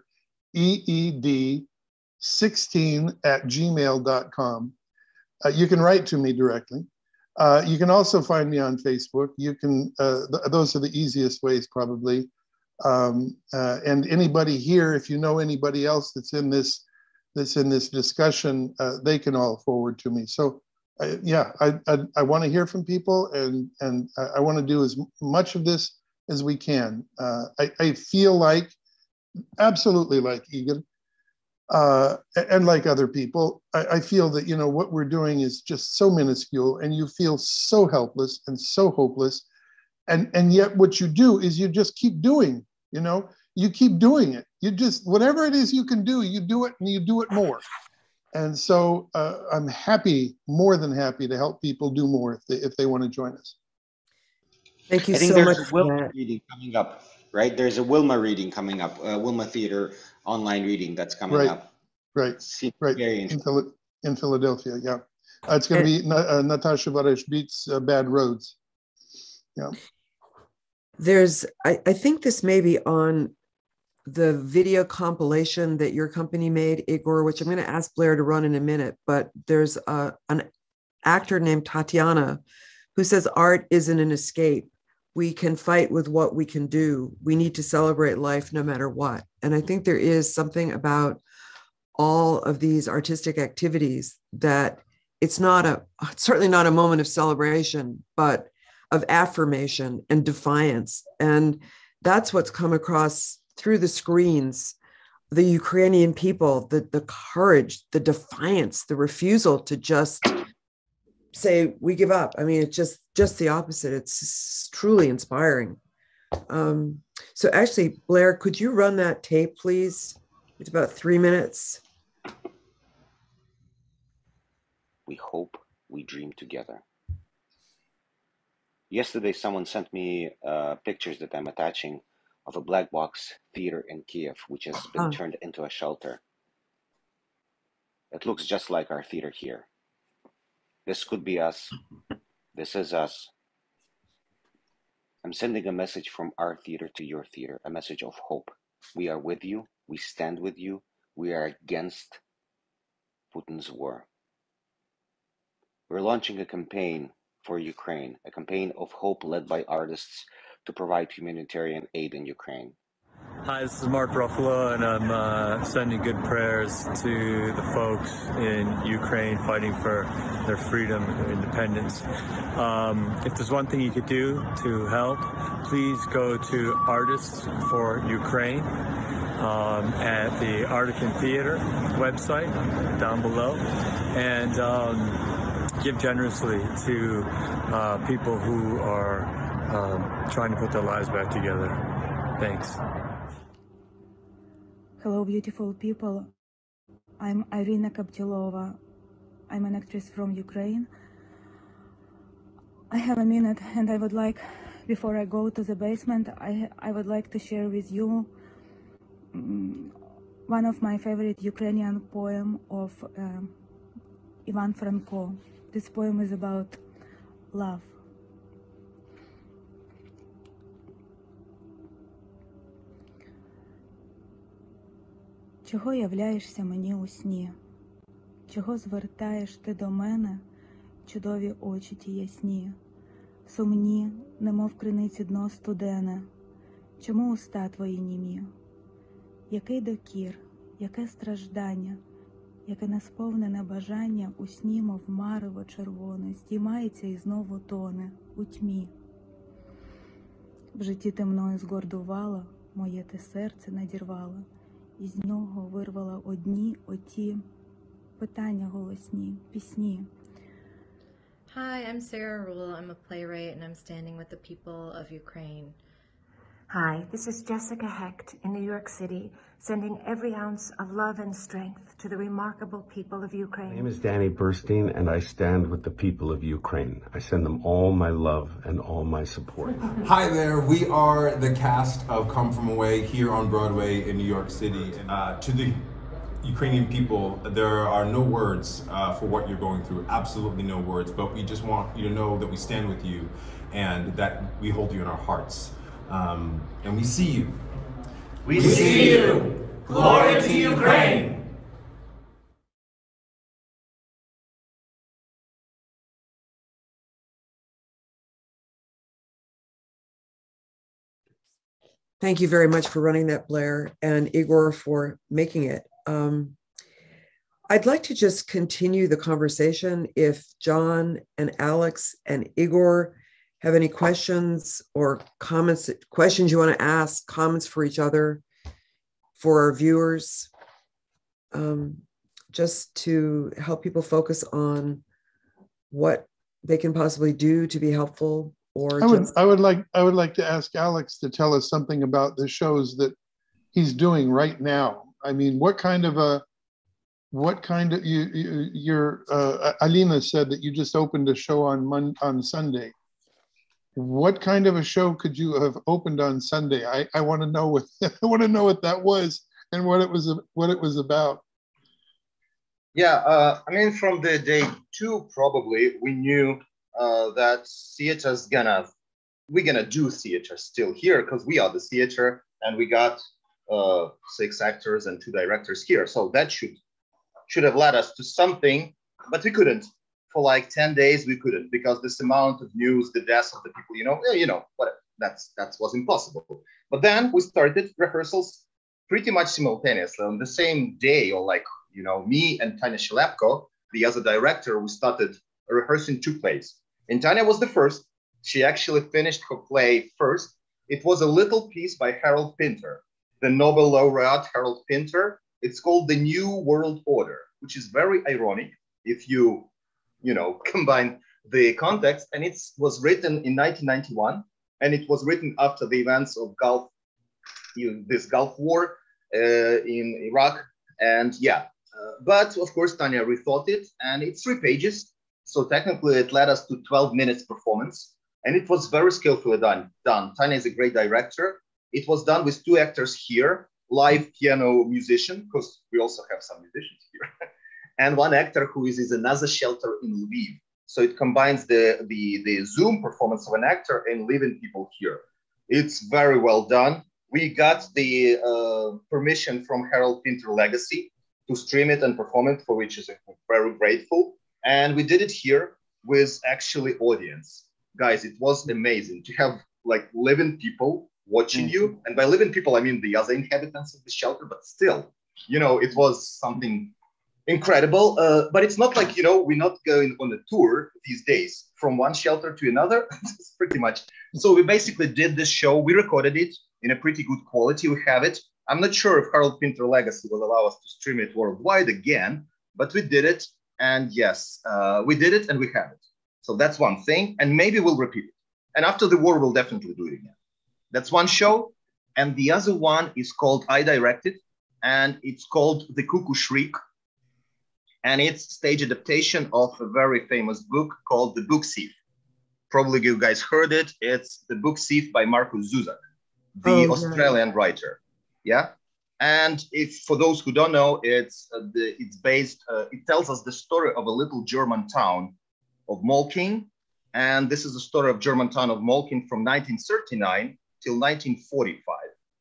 at gmail.com. Uh, you can write to me directly. Uh, you can also find me on Facebook. You can, uh, th- those are the easiest ways probably. Um, uh, and anybody here, if you know anybody else that's in this, that's in this discussion, uh, they can all forward to me. So I, yeah, I, I, I want to hear from people and, and I, I want to do as much of this as we can. Uh, I, I feel like, absolutely like Igor, uh, and like other people, I, I, feel that you know what we're doing is just so minuscule, and you feel so helpless and so hopeless, and and yet what you do is you just keep doing. You know, you keep doing it. You just whatever it is you can do, you do it, and you do it more. And so uh, I'm happy, more than happy, to help people do more if they if they want to join us. Thank you I think so there's much. a Wilma reading coming up, right? There's a Wilma reading coming up, uh, Wilma Theater online reading that's coming right. up. Right, Seems right. Very In, interesting. Phila- in Philadelphia, yeah. Uh, it's going to be Na- uh, Natasha Vorozhbyt's uh, Bad Roads. Yeah. There's, I, I think this may be on the video compilation that your company made, Igor, which I'm going to ask Blair to run in a minute. But there's a, an actor named Tatiana who says art isn't an escape. We can fight with what we can do. We need to celebrate life no matter what. And I think there is something about all of these artistic activities that it's not a certainly not a moment of celebration but of affirmation and defiance and that's what's come across through the screens the Ukrainian people, the, the courage, the defiance, the refusal to just say we give up. I mean, it's just just the opposite. It's truly inspiring. Um, so actually, Blair, could you run that tape, please? It's about three minutes. We hope we dream together. Yesterday, someone sent me uh, pictures that I'm attaching of a black box theater in Kiev, which has been Oh. turned into a shelter. It looks just like our theater here. This could be us. This is us. I'm sending a message from our theater to your theater, a message of hope. We are with you. We stand with you. We are against Putin's war. We're launching a campaign for Ukraine, a campaign of hope led by artists to provide humanitarian aid in Ukraine. Hi, this is Mark Ruffalo, and I'm uh, sending good prayers to the folks in Ukraine fighting for their freedom and independence. Um, if there's one thing you could do to help, please go to Artists for Ukraine um, at the Arlekin Theater website down below and um, give generously to uh, people who are um, trying to put their lives back together. Thanks. Hello, beautiful people. I'm Irina Kaptilova. I'm an actress from Ukraine. I have a minute and I would like, before I go to the basement, I, I would like to share with you mm, one of my favorite Ukrainian poem of um, Ivan Franko. This poem is about love. Чого являєшся мені у сні? Чого звертаєш ти до мене чудові очі ті ясні, сумні, немов криниці дно студене, чому уста твої німі? Який докір, яке страждання, яке несповнене бажання у сні, мов марево червоне, здіймається і знову тоне у тьмі. В житті ти мною згордувала, моє ти серце надірвала, і з нього вирвала одні оті питання голосні, пісні. Hi, I'm Sarah Ruhl. I'm a playwright and I'm standing with the people of Ukraine. Hi, this is Jessica Hecht in New York City sending every ounce of love and strength to the remarkable people of Ukraine. My name is Danny Burstein, and I stand with the people of Ukraine. I send them all my love and all my support. Hi there, we are the cast of Come From Away here on Broadway in New York City. Uh, to the Ukrainian people, there are no words uh, for what you're going through, absolutely no words, but we just want you to know that we stand with you and that we hold you in our hearts. Um, and we see you. We see you. Glory to Ukraine. Thank you very much for running that, Blair, and Igor for making it. Um, I'd like to just continue the conversation if John and Alex and Igor have any questions or comments, questions you want to ask, comments for each other, for our viewers, um, just to help people focus on what they can possibly do to be helpful or I would, just I would like, I would like to ask Alex to tell us something about the shows that he's doing right now. I mean, what kind of a, what kind of you, you your uh, Alina said that you just opened a show on Mon on Sunday. What kind of a show could you have opened on Sunday? I, I want to know what I want to know what that was and what it was what it was about. Yeah, uh, I mean, from the day two, probably we knew uh, that theater's gonna we're gonna do theater still here because we are the theater and we got uh, six actors and two directors here. So that should should have led us to something, but we couldn't. For like 10 days, we couldn't because this amount of news, the deaths of the people, you know, eh, you know, what that's that was impossible. But then we started rehearsals pretty much simultaneously on the same day, or like you know, me and Tanya Shilepko, the other director, we started rehearsing two plays. And Tanya was the first. She actually finished her play first. It was a little piece by Harold Pinter. the Nobel laureate Harold Pinter. It's called the New World Order, which is very ironic if you, you know, combine the context. And it was written in 1991, and it was written after the events of Gulf, you know, this Gulf War uh, in Iraq. And yeah, uh, but of course, Tanya rethought it, and it's three pages. So technically, it led us to 12 minutes performance, and it was very skillfully done. Done. Tanya is a great director. It was done with two actors here, live piano musician, because we also have some musicians here, and one actor who is is another shelter in Lviv. So it combines the, the, the Zoom performance of an actor and living people here. It's very well done. We got the uh, permission from Harold Pinter Legacy to stream it and perform it, for which is very grateful. And we did it here with actually audience. Guys, it was amazing to have like living people watching mm-hmm. you. And by living people, I mean the other inhabitants of the shelter, but still, you know, it was something incredible. Uh, but it's not like, you know, we're not going on a tour these days from one shelter to another. pretty much. So we basically did this show. We recorded it in a pretty good quality. We have it. I'm not sure if Harold Pinter Legacy will allow us to stream it worldwide again, but we did it. And yes, uh, we did it and we have it. So that's one thing. And maybe we'll repeat it. And after the war, we'll definitely do it again. That's one show. And the other one is called I Directed, and it's called The Cuckoo Shriek. And it's stage adaptation of a very famous book called The Book Thief. Probably you guys heard it. It's The Book Thief by Markus Zusak, the oh, Australian writer. Yeah. And if for those who don't know, it's uh, the, it's based. Uh, it tells us the story of a little German town of Molching, and this is the story of German town of Molching from 1939 till 1945.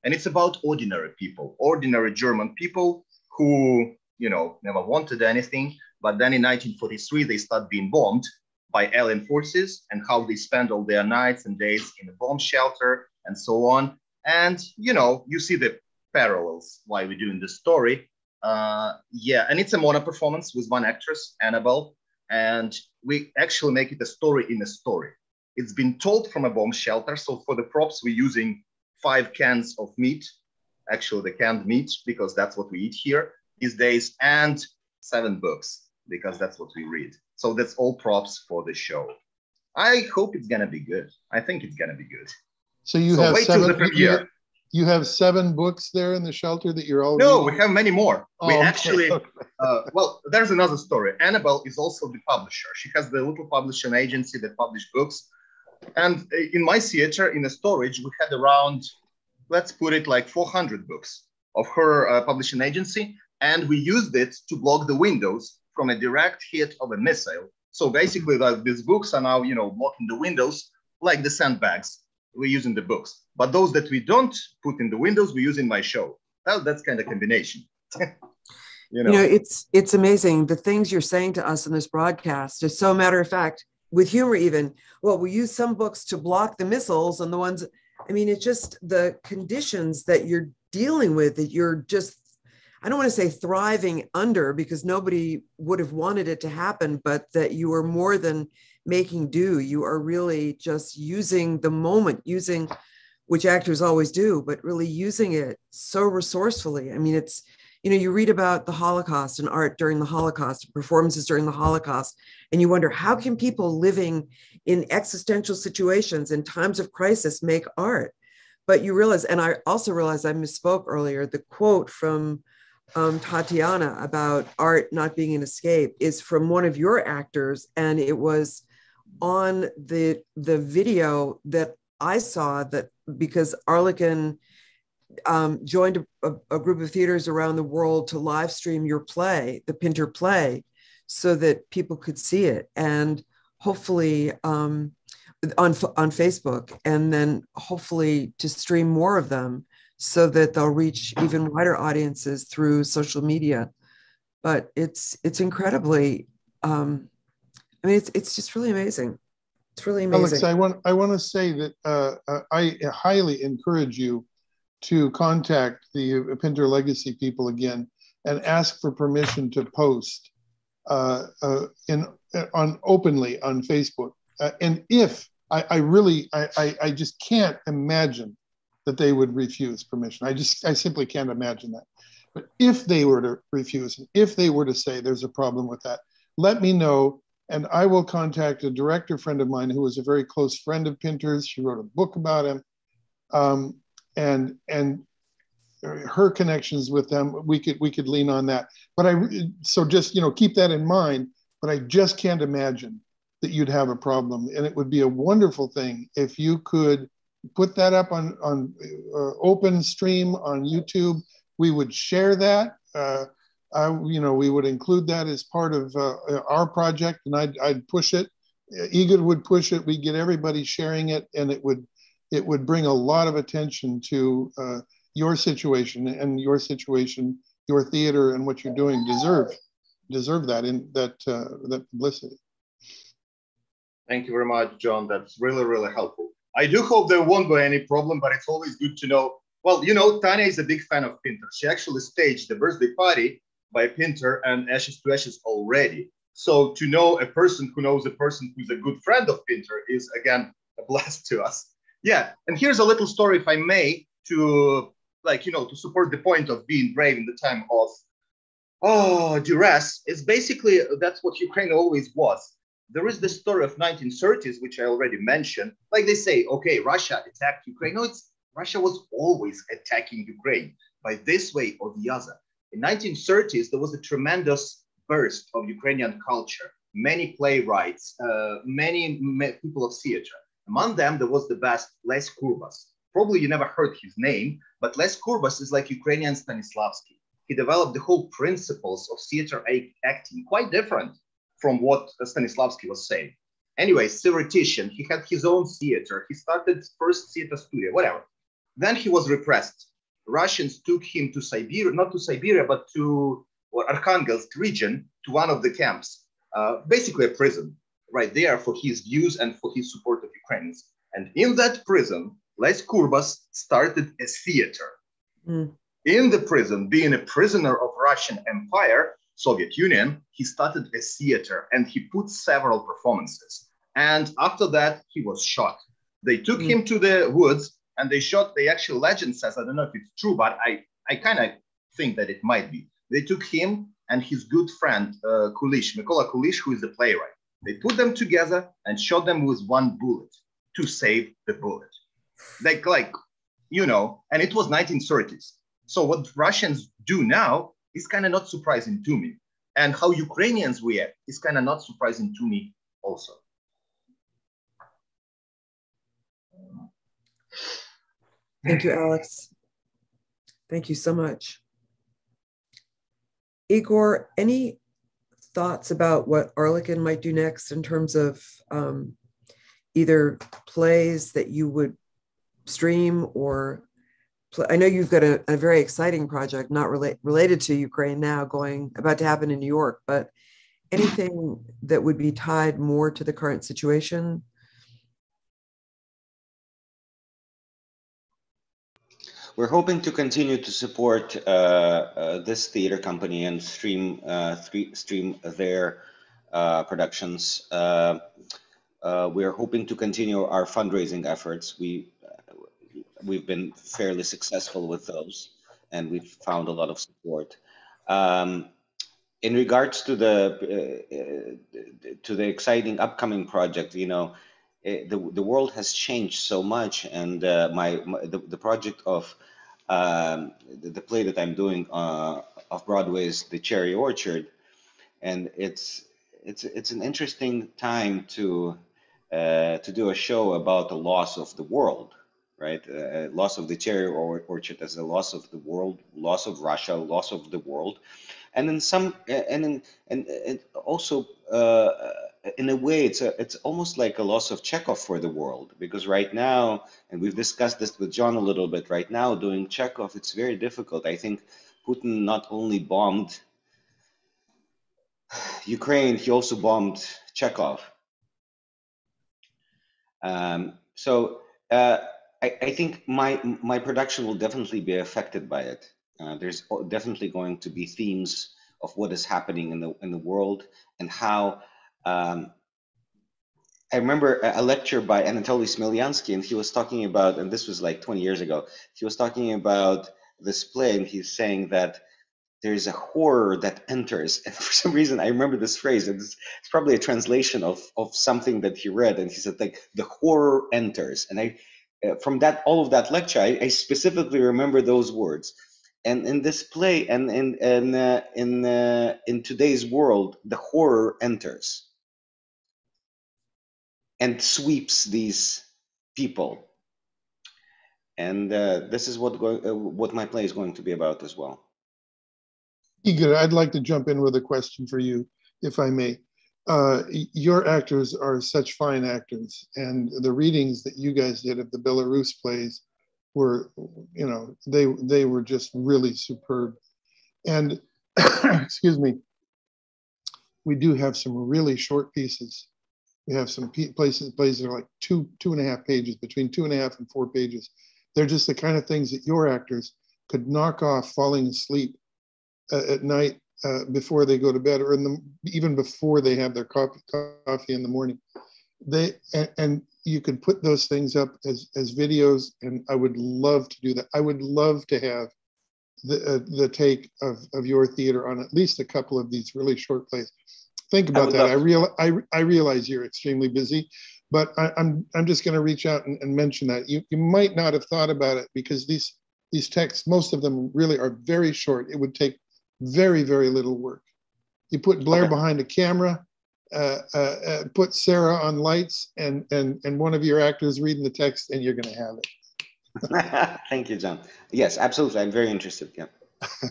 And it's about ordinary people, ordinary German people who, you know, never wanted anything. But then in 1943, they start being bombed by alien forces and how they spend all their nights and days in a bomb shelter and so on. And, you know, you see the parallels why we're doing this story. Uh, yeah, and it's a mono performance with one actress, Annabelle, and we actually make it a story in a story. It's been told from a bomb shelter. So for the props, we're using five cans of meat, actually the canned meat, because that's what we eat here these days, and seven books, because that's what we read. So that's all props for the show. I hope it's gonna be good. I think it's gonna be good. So you so have seven. You, you have seven books there in the shelter that you're all. No, we have many more. Oh, we actually, uh, well, there's another story. Annabelle is also the publisher. She has the little publishing agency that publish books. And in my theater, in the storage, we had around, let's put it like 400 books of her uh, publishing agency. And we used it to block the windows from a direct hit of a missile. So basically, like, these books are now, you know, blocking the windows like the sandbags. We're using the books. But those that we don't put in the windows, we use in my show. That, that's kind of combination. you, know? you know, it's it's amazing the things you're saying to us in this broadcast. Is so matter of fact, with humor even well we use some books to block the missiles and the ones i mean it's just the conditions that you're dealing with that you're just i don't want to say thriving under because nobody would have wanted it to happen but that you are more than making do you are really just using the moment using which actors always do but really using it so resourcefully i mean it's you know, you read about the Holocaust and art during the Holocaust, performances during the Holocaust, and you wonder how can people living in existential situations in times of crisis make art? But you realize, and I also realized I misspoke earlier, the quote from um, Tatiana about art not being an escape is from one of your actors, and it was on the the video that I saw that because Arlekin um, joined a, a, group of theaters around the world to live stream your play, the Pinter play, so that people could see it. And hopefully um, on, on Facebook and then hopefully to stream more of them so that they'll reach even wider audiences through social media. But it's it's incredibly, um, I mean, it's it's just really amazing. It's really amazing. Alex, I want I want to say that uh, uh I highly encourage you to contact the Pinter Legacy people again and ask for permission to post uh, uh, in on openly on Facebook. Uh, and if I, I really, I, I, I, just can't imagine that they would refuse permission. I just, I simply can't imagine that. But if they were to refuse, if they were to say there's a problem with that, let me know and I will contact a director friend of mine who was a very close friend of Pinter's. She wrote a book about him. Um, and and her connections with them, we could we could lean on that. But I so just you know keep that in mind. But I just can't imagine that you'd have a problem, and it would be a wonderful thing if you could put that up on on uh, open stream on YouTube. We would share that. Uh, I, you know, we would include that as part of uh, our project, and I'd, I'd push it. Igor would push it. We'd get everybody sharing it, and it would it would bring a lot of attention to uh, your situation and your situation, your theater, and what you're doing deserve deserve that in that uh, that publicity. Thank you very much, John. That's really really helpful. I do hope there won't be any problem, but it's always good to know. Well, you know, Tanya is a big fan of Pinter. She actually staged the birthday party by Pinter and Ashes to Ashes already. So to know a person who knows a person who's a good friend of Pinter is again a blast to us. Yeah, and here's a little story, if I may, to like you know to support the point of being brave in the time of oh duress. It's basically that's what Ukraine always was. There is the story of 1930s, which I already mentioned. Like they say, okay, Russia attacked Ukraine. No, it's Russia was always attacking Ukraine by this way or the other. In 1930s, there was a tremendous burst of Ukrainian culture. Many playwrights, uh, many people of theater. Among them, there was the best Les Kurbas. Probably you never heard his name, but Les Kurbas is like Ukrainian Stanislavski. He developed the whole principles of theater acting, quite different from what Stanislavski was saying. Anyway, theoretician, he had his own theater. He started first theater studio, whatever. Then he was repressed Russians took him to Siberia, not to Siberia, but to or Arkhangelsk region, to one of the camps, uh, basically a prison, right there for his views and for his support of Ukrainians. And in that prison, Les Kurbas started a theater. Mm. In the prison, being a prisoner of Russian Empire, Soviet Union, he started a theater and he put several performances. And after that, he was shot. They took mm. him to the woods and they shot the actual legend says i don't know if it's true but i i kind of think that it might be they took him and his good friend uh, kulish Mykola kulish who is a playwright they put them together and shot them with one bullet to save the bullet like like you know and it was 1930s so what russians do now is kind of not surprising to me and how ukrainians react is kind of not surprising to me also Thank you, Alex. Thank you so much. Igor, any thoughts about what Arlekin might do next in terms of um, either plays that you would stream or? I know you've got a, a very exciting project not relate, related to Ukraine now going about to happen in New York, but anything that would be tied more to the current situation We're hoping to continue to support uh, uh, this theater company and stream uh, stream their uh, productions. Uh, uh, we're hoping to continue our fundraising efforts. We we've been fairly successful with those, and we've found a lot of support. Um, in regards to the to the exciting upcoming project, you know, it, the, the world has changed so much and uh, my, my, the, the project of um, the, the, play that I'm doing uh, off Broadway is The Cherry Orchard and it's it's it's an interesting time to uh, to do a show about the loss of the world right uh, loss of the cherry orchard as a loss of the world loss of Russia loss of the world and in some and in, and, and also uh, in a way, it's a, it's almost like a loss of Chekhov for the world because right now, and we've discussed this with John a little bit. Right now, doing Chekhov, it's very difficult. I think Putin not only bombed Ukraine, he also bombed Chekhov. Um, so uh, I, I, think my my production will definitely be affected by it. Uh, there's definitely going to be themes of what is happening in the in the world and how um, I remember a lecture by Anatoly Smelyansky, and he was talking about, and this was like 20 years ago, he was talking about this play, and he's saying that there is a horror that enters. And for some reason, I remember this phrase. It's, it's probably a translation of, of something that he read, and he said like the horror enters. And I, from that all of that lecture, I, I, specifically remember those words. And in this play, and in in uh, in uh, in today's world, the horror enters and sweeps these people. And uh, this is what go- uh, what my play is going to be about as well. Igor, I'd like to jump in with a question for you, if I may. Uh, your actors are such fine actors, and the readings that you guys did of the Belarus plays were, you know, they they were just really superb. And excuse me, we do have some really short pieces we have some places plays that are like two two and a half pages, between two and a half and four pages. They're just the kind of things that your actors could knock off falling asleep uh, at night uh, before they go to bed, or in the even before they have their coffee, coffee in the morning. They and, and you can put those things up as as videos, and I would love to do that. I would love to have the uh, the take of of your theater on at least a couple of these really short plays think about I that. I real I, I realize you're extremely busy, but I, am I'm, I'm just going to reach out and, and mention that you you might not have thought about it because these these texts, most of them really are very short. It would take very very little work. You put Blair okay. behind a camera, uh, uh, uh, put Sarah on lights, and and and one of your actors reading the text, and you're going to have it. Thank you, John. Yes, absolutely. I'm very interested. Yeah.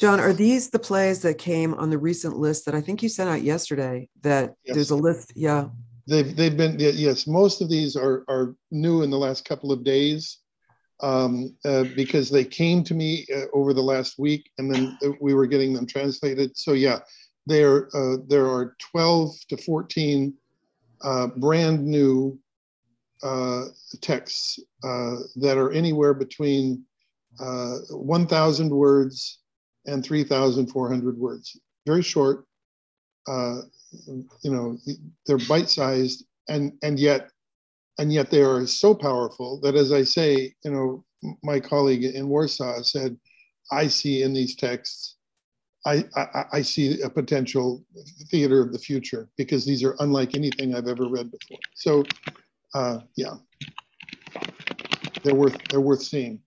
John, are these the plays that came on the recent list that I think you sent out yesterday? That yes. there's a list, yeah. They've they've been yes. Most of these are are new in the last couple of days, um, uh, because they came to me uh, over the last week, and then we were getting them translated. So yeah, there uh, there are 12 to 14 uh, brand new uh, texts uh, that are anywhere between 1,000 words and 3,400 words. Very short. You know, they're bite-sized, and and yet, and yet they are so powerful that, as I say, you know, my colleague in Warsaw said, I see in these texts, I, I, I see a potential theater of the future because these are unlike anything I've ever read before. So, uh, yeah, they're worth they're worth seeing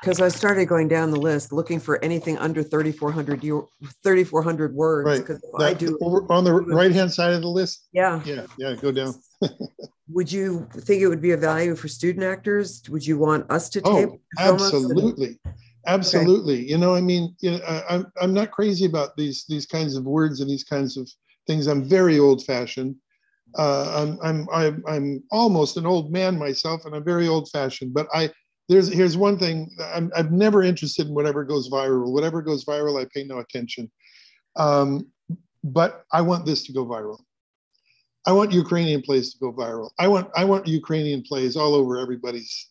because I started going down the list looking for anything under 3,400 3,400 words. Right. Because I do on the right hand side of the list. Yeah. Yeah. Yeah. Go down. would you think it would be a value for student actors? Would you want us to tape? Oh, absolutely. Absolutely. Okay. You know, I mean, you know, I, I'm, I'm not crazy about these, these kinds of words and these kinds of things. I'm very old fashioned. Uh, I'm, I'm, I'm, I'm almost an old man myself and I'm very old fashioned, but I, there's here's one thing. I'm, I'm never interested in whatever goes viral. Whatever goes viral i pay no attention. Um, but i want this to go viral. I want ukrainian plays to go viral. I want i want ukrainian plays all over everybody's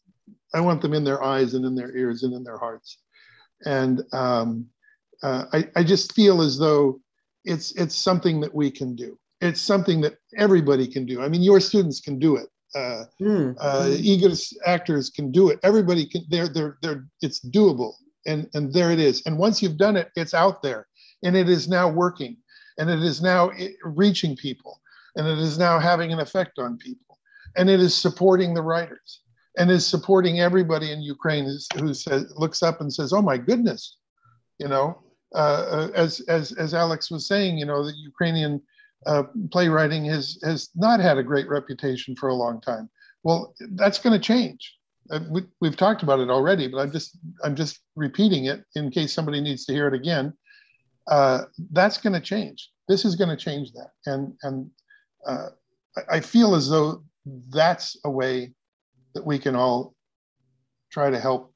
i want them in their eyes and in their ears and in their hearts. And um, uh, I, I just feel as though it's it's something that we can do. It's something that everybody can do. I mean your students can do it uh, mm. uh, eager actors can do it. Everybody can. They're they're they're. It's doable, and and there it is. And once you've done it, it's out there, and it is now working, and it is now reaching people, and it is now having an effect on people, and it is supporting the writers, and is supporting everybody in Ukraine who says looks up and says, "Oh my goodness," you know. Uh, uh as as as Alex was saying, you know, the Ukrainian uh, playwriting has has not had a great reputation for a long time. Well, that's going to change. Uh, we, we've talked about it already, but I'm just I'm just repeating it in case somebody needs to hear it again. Uh, that's going to change. This is going to change that, and and uh, I feel as though that's a way that we can all try to help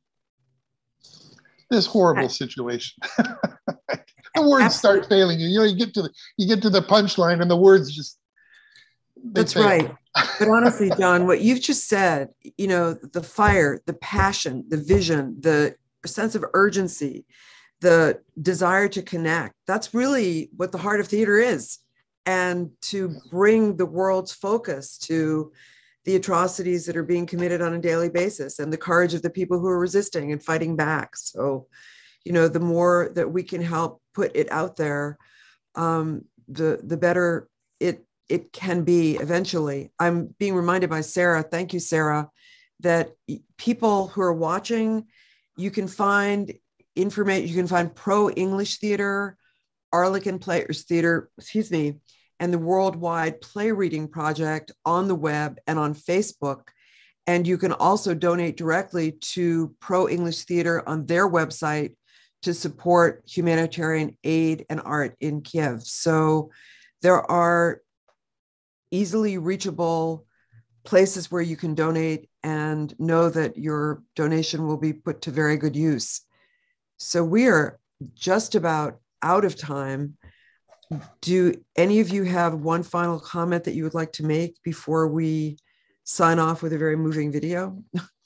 this horrible situation. the words Absolutely. start failing you. You know, you get to the you get to the punchline and the words just That's fail. right. But honestly, John, what you've just said, you know, the fire, the passion, the vision, the sense of urgency, the desire to connect, that's really what the heart of theater is. and to bring the world's focus to the atrocities that are being committed on a daily basis and the courage of the people who are resisting and fighting back. So, you know, the more that we can help put it out there, um, the the better it it can be eventually. I'm being reminded by Sarah. Thank you, Sarah, that people who are watching, you can find information. You can find ProEnglish Theater, Arlekin Players Theater. Excuse me and the Worldwide Play Reading Project on the web and on Facebook. And you can also donate directly to ProEnglish Theater on their website to support humanitarian aid and art in Kiev. So there are easily reachable places where you can donate and know that your donation will be put to very good use. So we are just about out of time do any of you have one final comment that you would like to make before we sign off with a very moving video?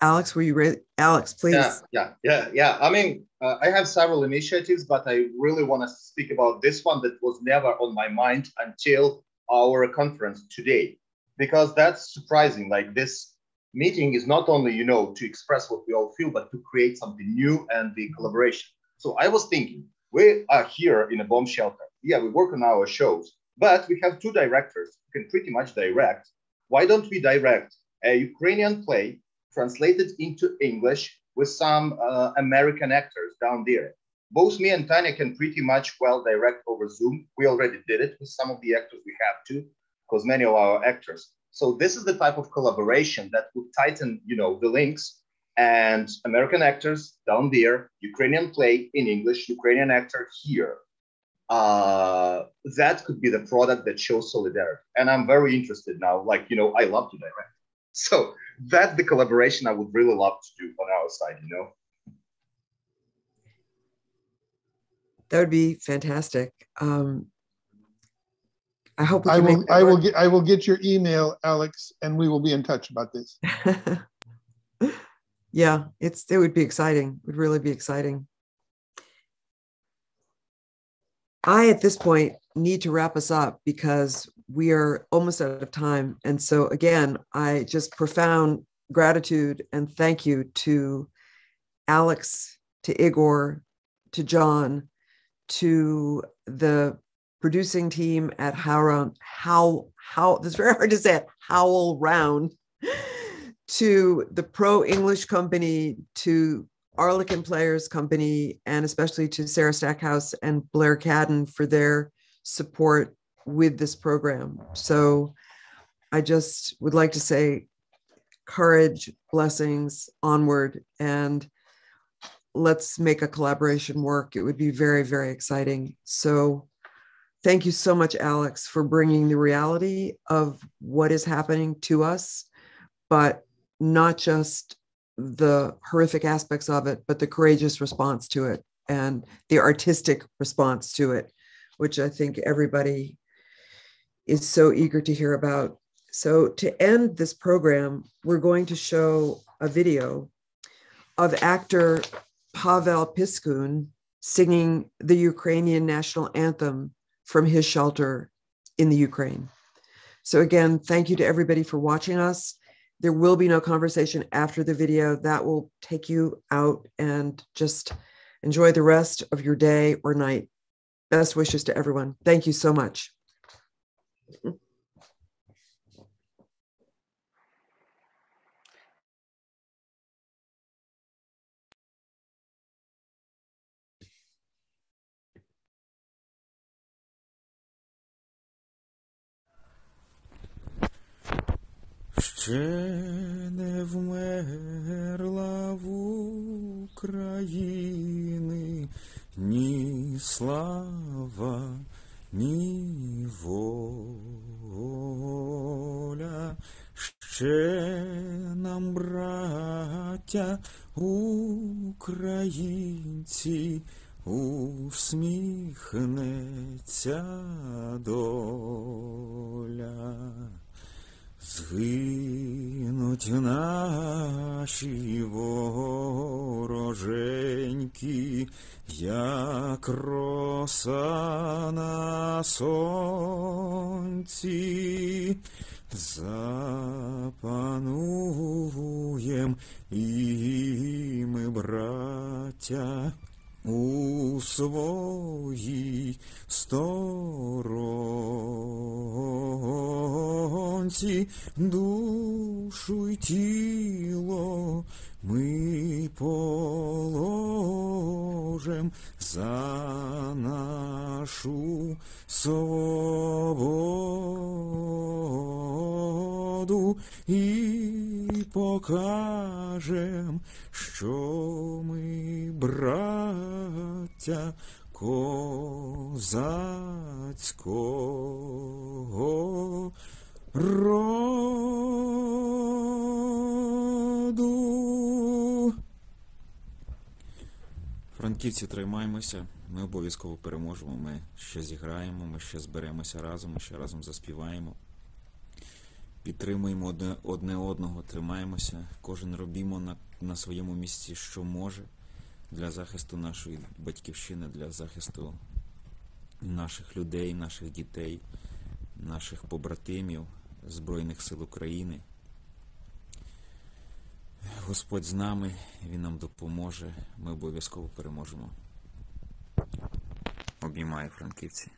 Alex, were you ready? Alex, please. Yeah, yeah, yeah, yeah. I mean, uh, I have several initiatives, but I really want to speak about this one that was never on my mind until our conference today, because that's surprising. Like this meeting is not only, you know, to express what we all feel, but to create something new and the collaboration. So I was thinking, we are here in a bomb shelter yeah, we work on our shows, but we have two directors who can pretty much direct. Why don't we direct a Ukrainian play translated into English with some uh, American actors down there? Both me and Tanya can pretty much well direct over Zoom. We already did it with some of the actors we have to, because many of our actors. So this is the type of collaboration that would tighten, you know, the links and American actors down there, Ukrainian play in English, Ukrainian actor here uh, that could be the product that shows solidarity. And I'm very interested now. Like, you know, I love to direct. So that's the collaboration I would really love to do on our side, you know? That would be fantastic. Um, I hope I will. I will get. I will get your email, Alex, and we will be in touch about this. yeah, it's. It would be exciting. It would really be exciting. I, at this point, need to wrap us up because we are almost out of time. And so, again, I just profound gratitude and thank you to Alex, to Igor, to John, to the producing team at How How How. It's very hard to say it. HowlRound. To the ProEnglish Company, to Arlekin Players Company, and especially to Sarah Stackhouse and Blair Cadden for their support with this program. So I just would like to say courage, blessings, onward, and let's make a collaboration work. It would be very, very exciting. So thank you so much, Alex, for bringing the reality of what is happening to us, but not just the horrific aspects of it, but the courageous response to it and the artistic response to it, which I think everybody is so eager to hear about. So, to end this program, we're going to show a video of actor Pavel Piskun singing the Ukrainian national anthem from his shelter in the Ukraine. So, again, thank you to everybody for watching us. There will be no conversation after the video. That will take you out and just enjoy the rest of your day or night. Best wishes to everyone. Thank you so much. Ще не вмерла в України ні слава, ні воля, ще нам, браття, українці, усміхнеться доля Згинуть наші вороженьки, як роса на сонці, запануєм і ми, браття, у своїй сторонці душу й тіло ми положим за нашу свободу і покажем, що ми браття козацького роду. Франківці, тримаємося, ми обов'язково переможемо. Ми ще зіграємо, ми ще зберемося разом, ми ще разом заспіваємо. Підтримуємо одне, одне одного, тримаємося, кожен робімо на, на своєму місці, що може для захисту нашої батьківщини, для захисту наших людей, наших дітей, наших побратимів Збройних сил України. Господь з нами, Він нам допоможе. Ми обов'язково переможемо. Обіймаю франківці.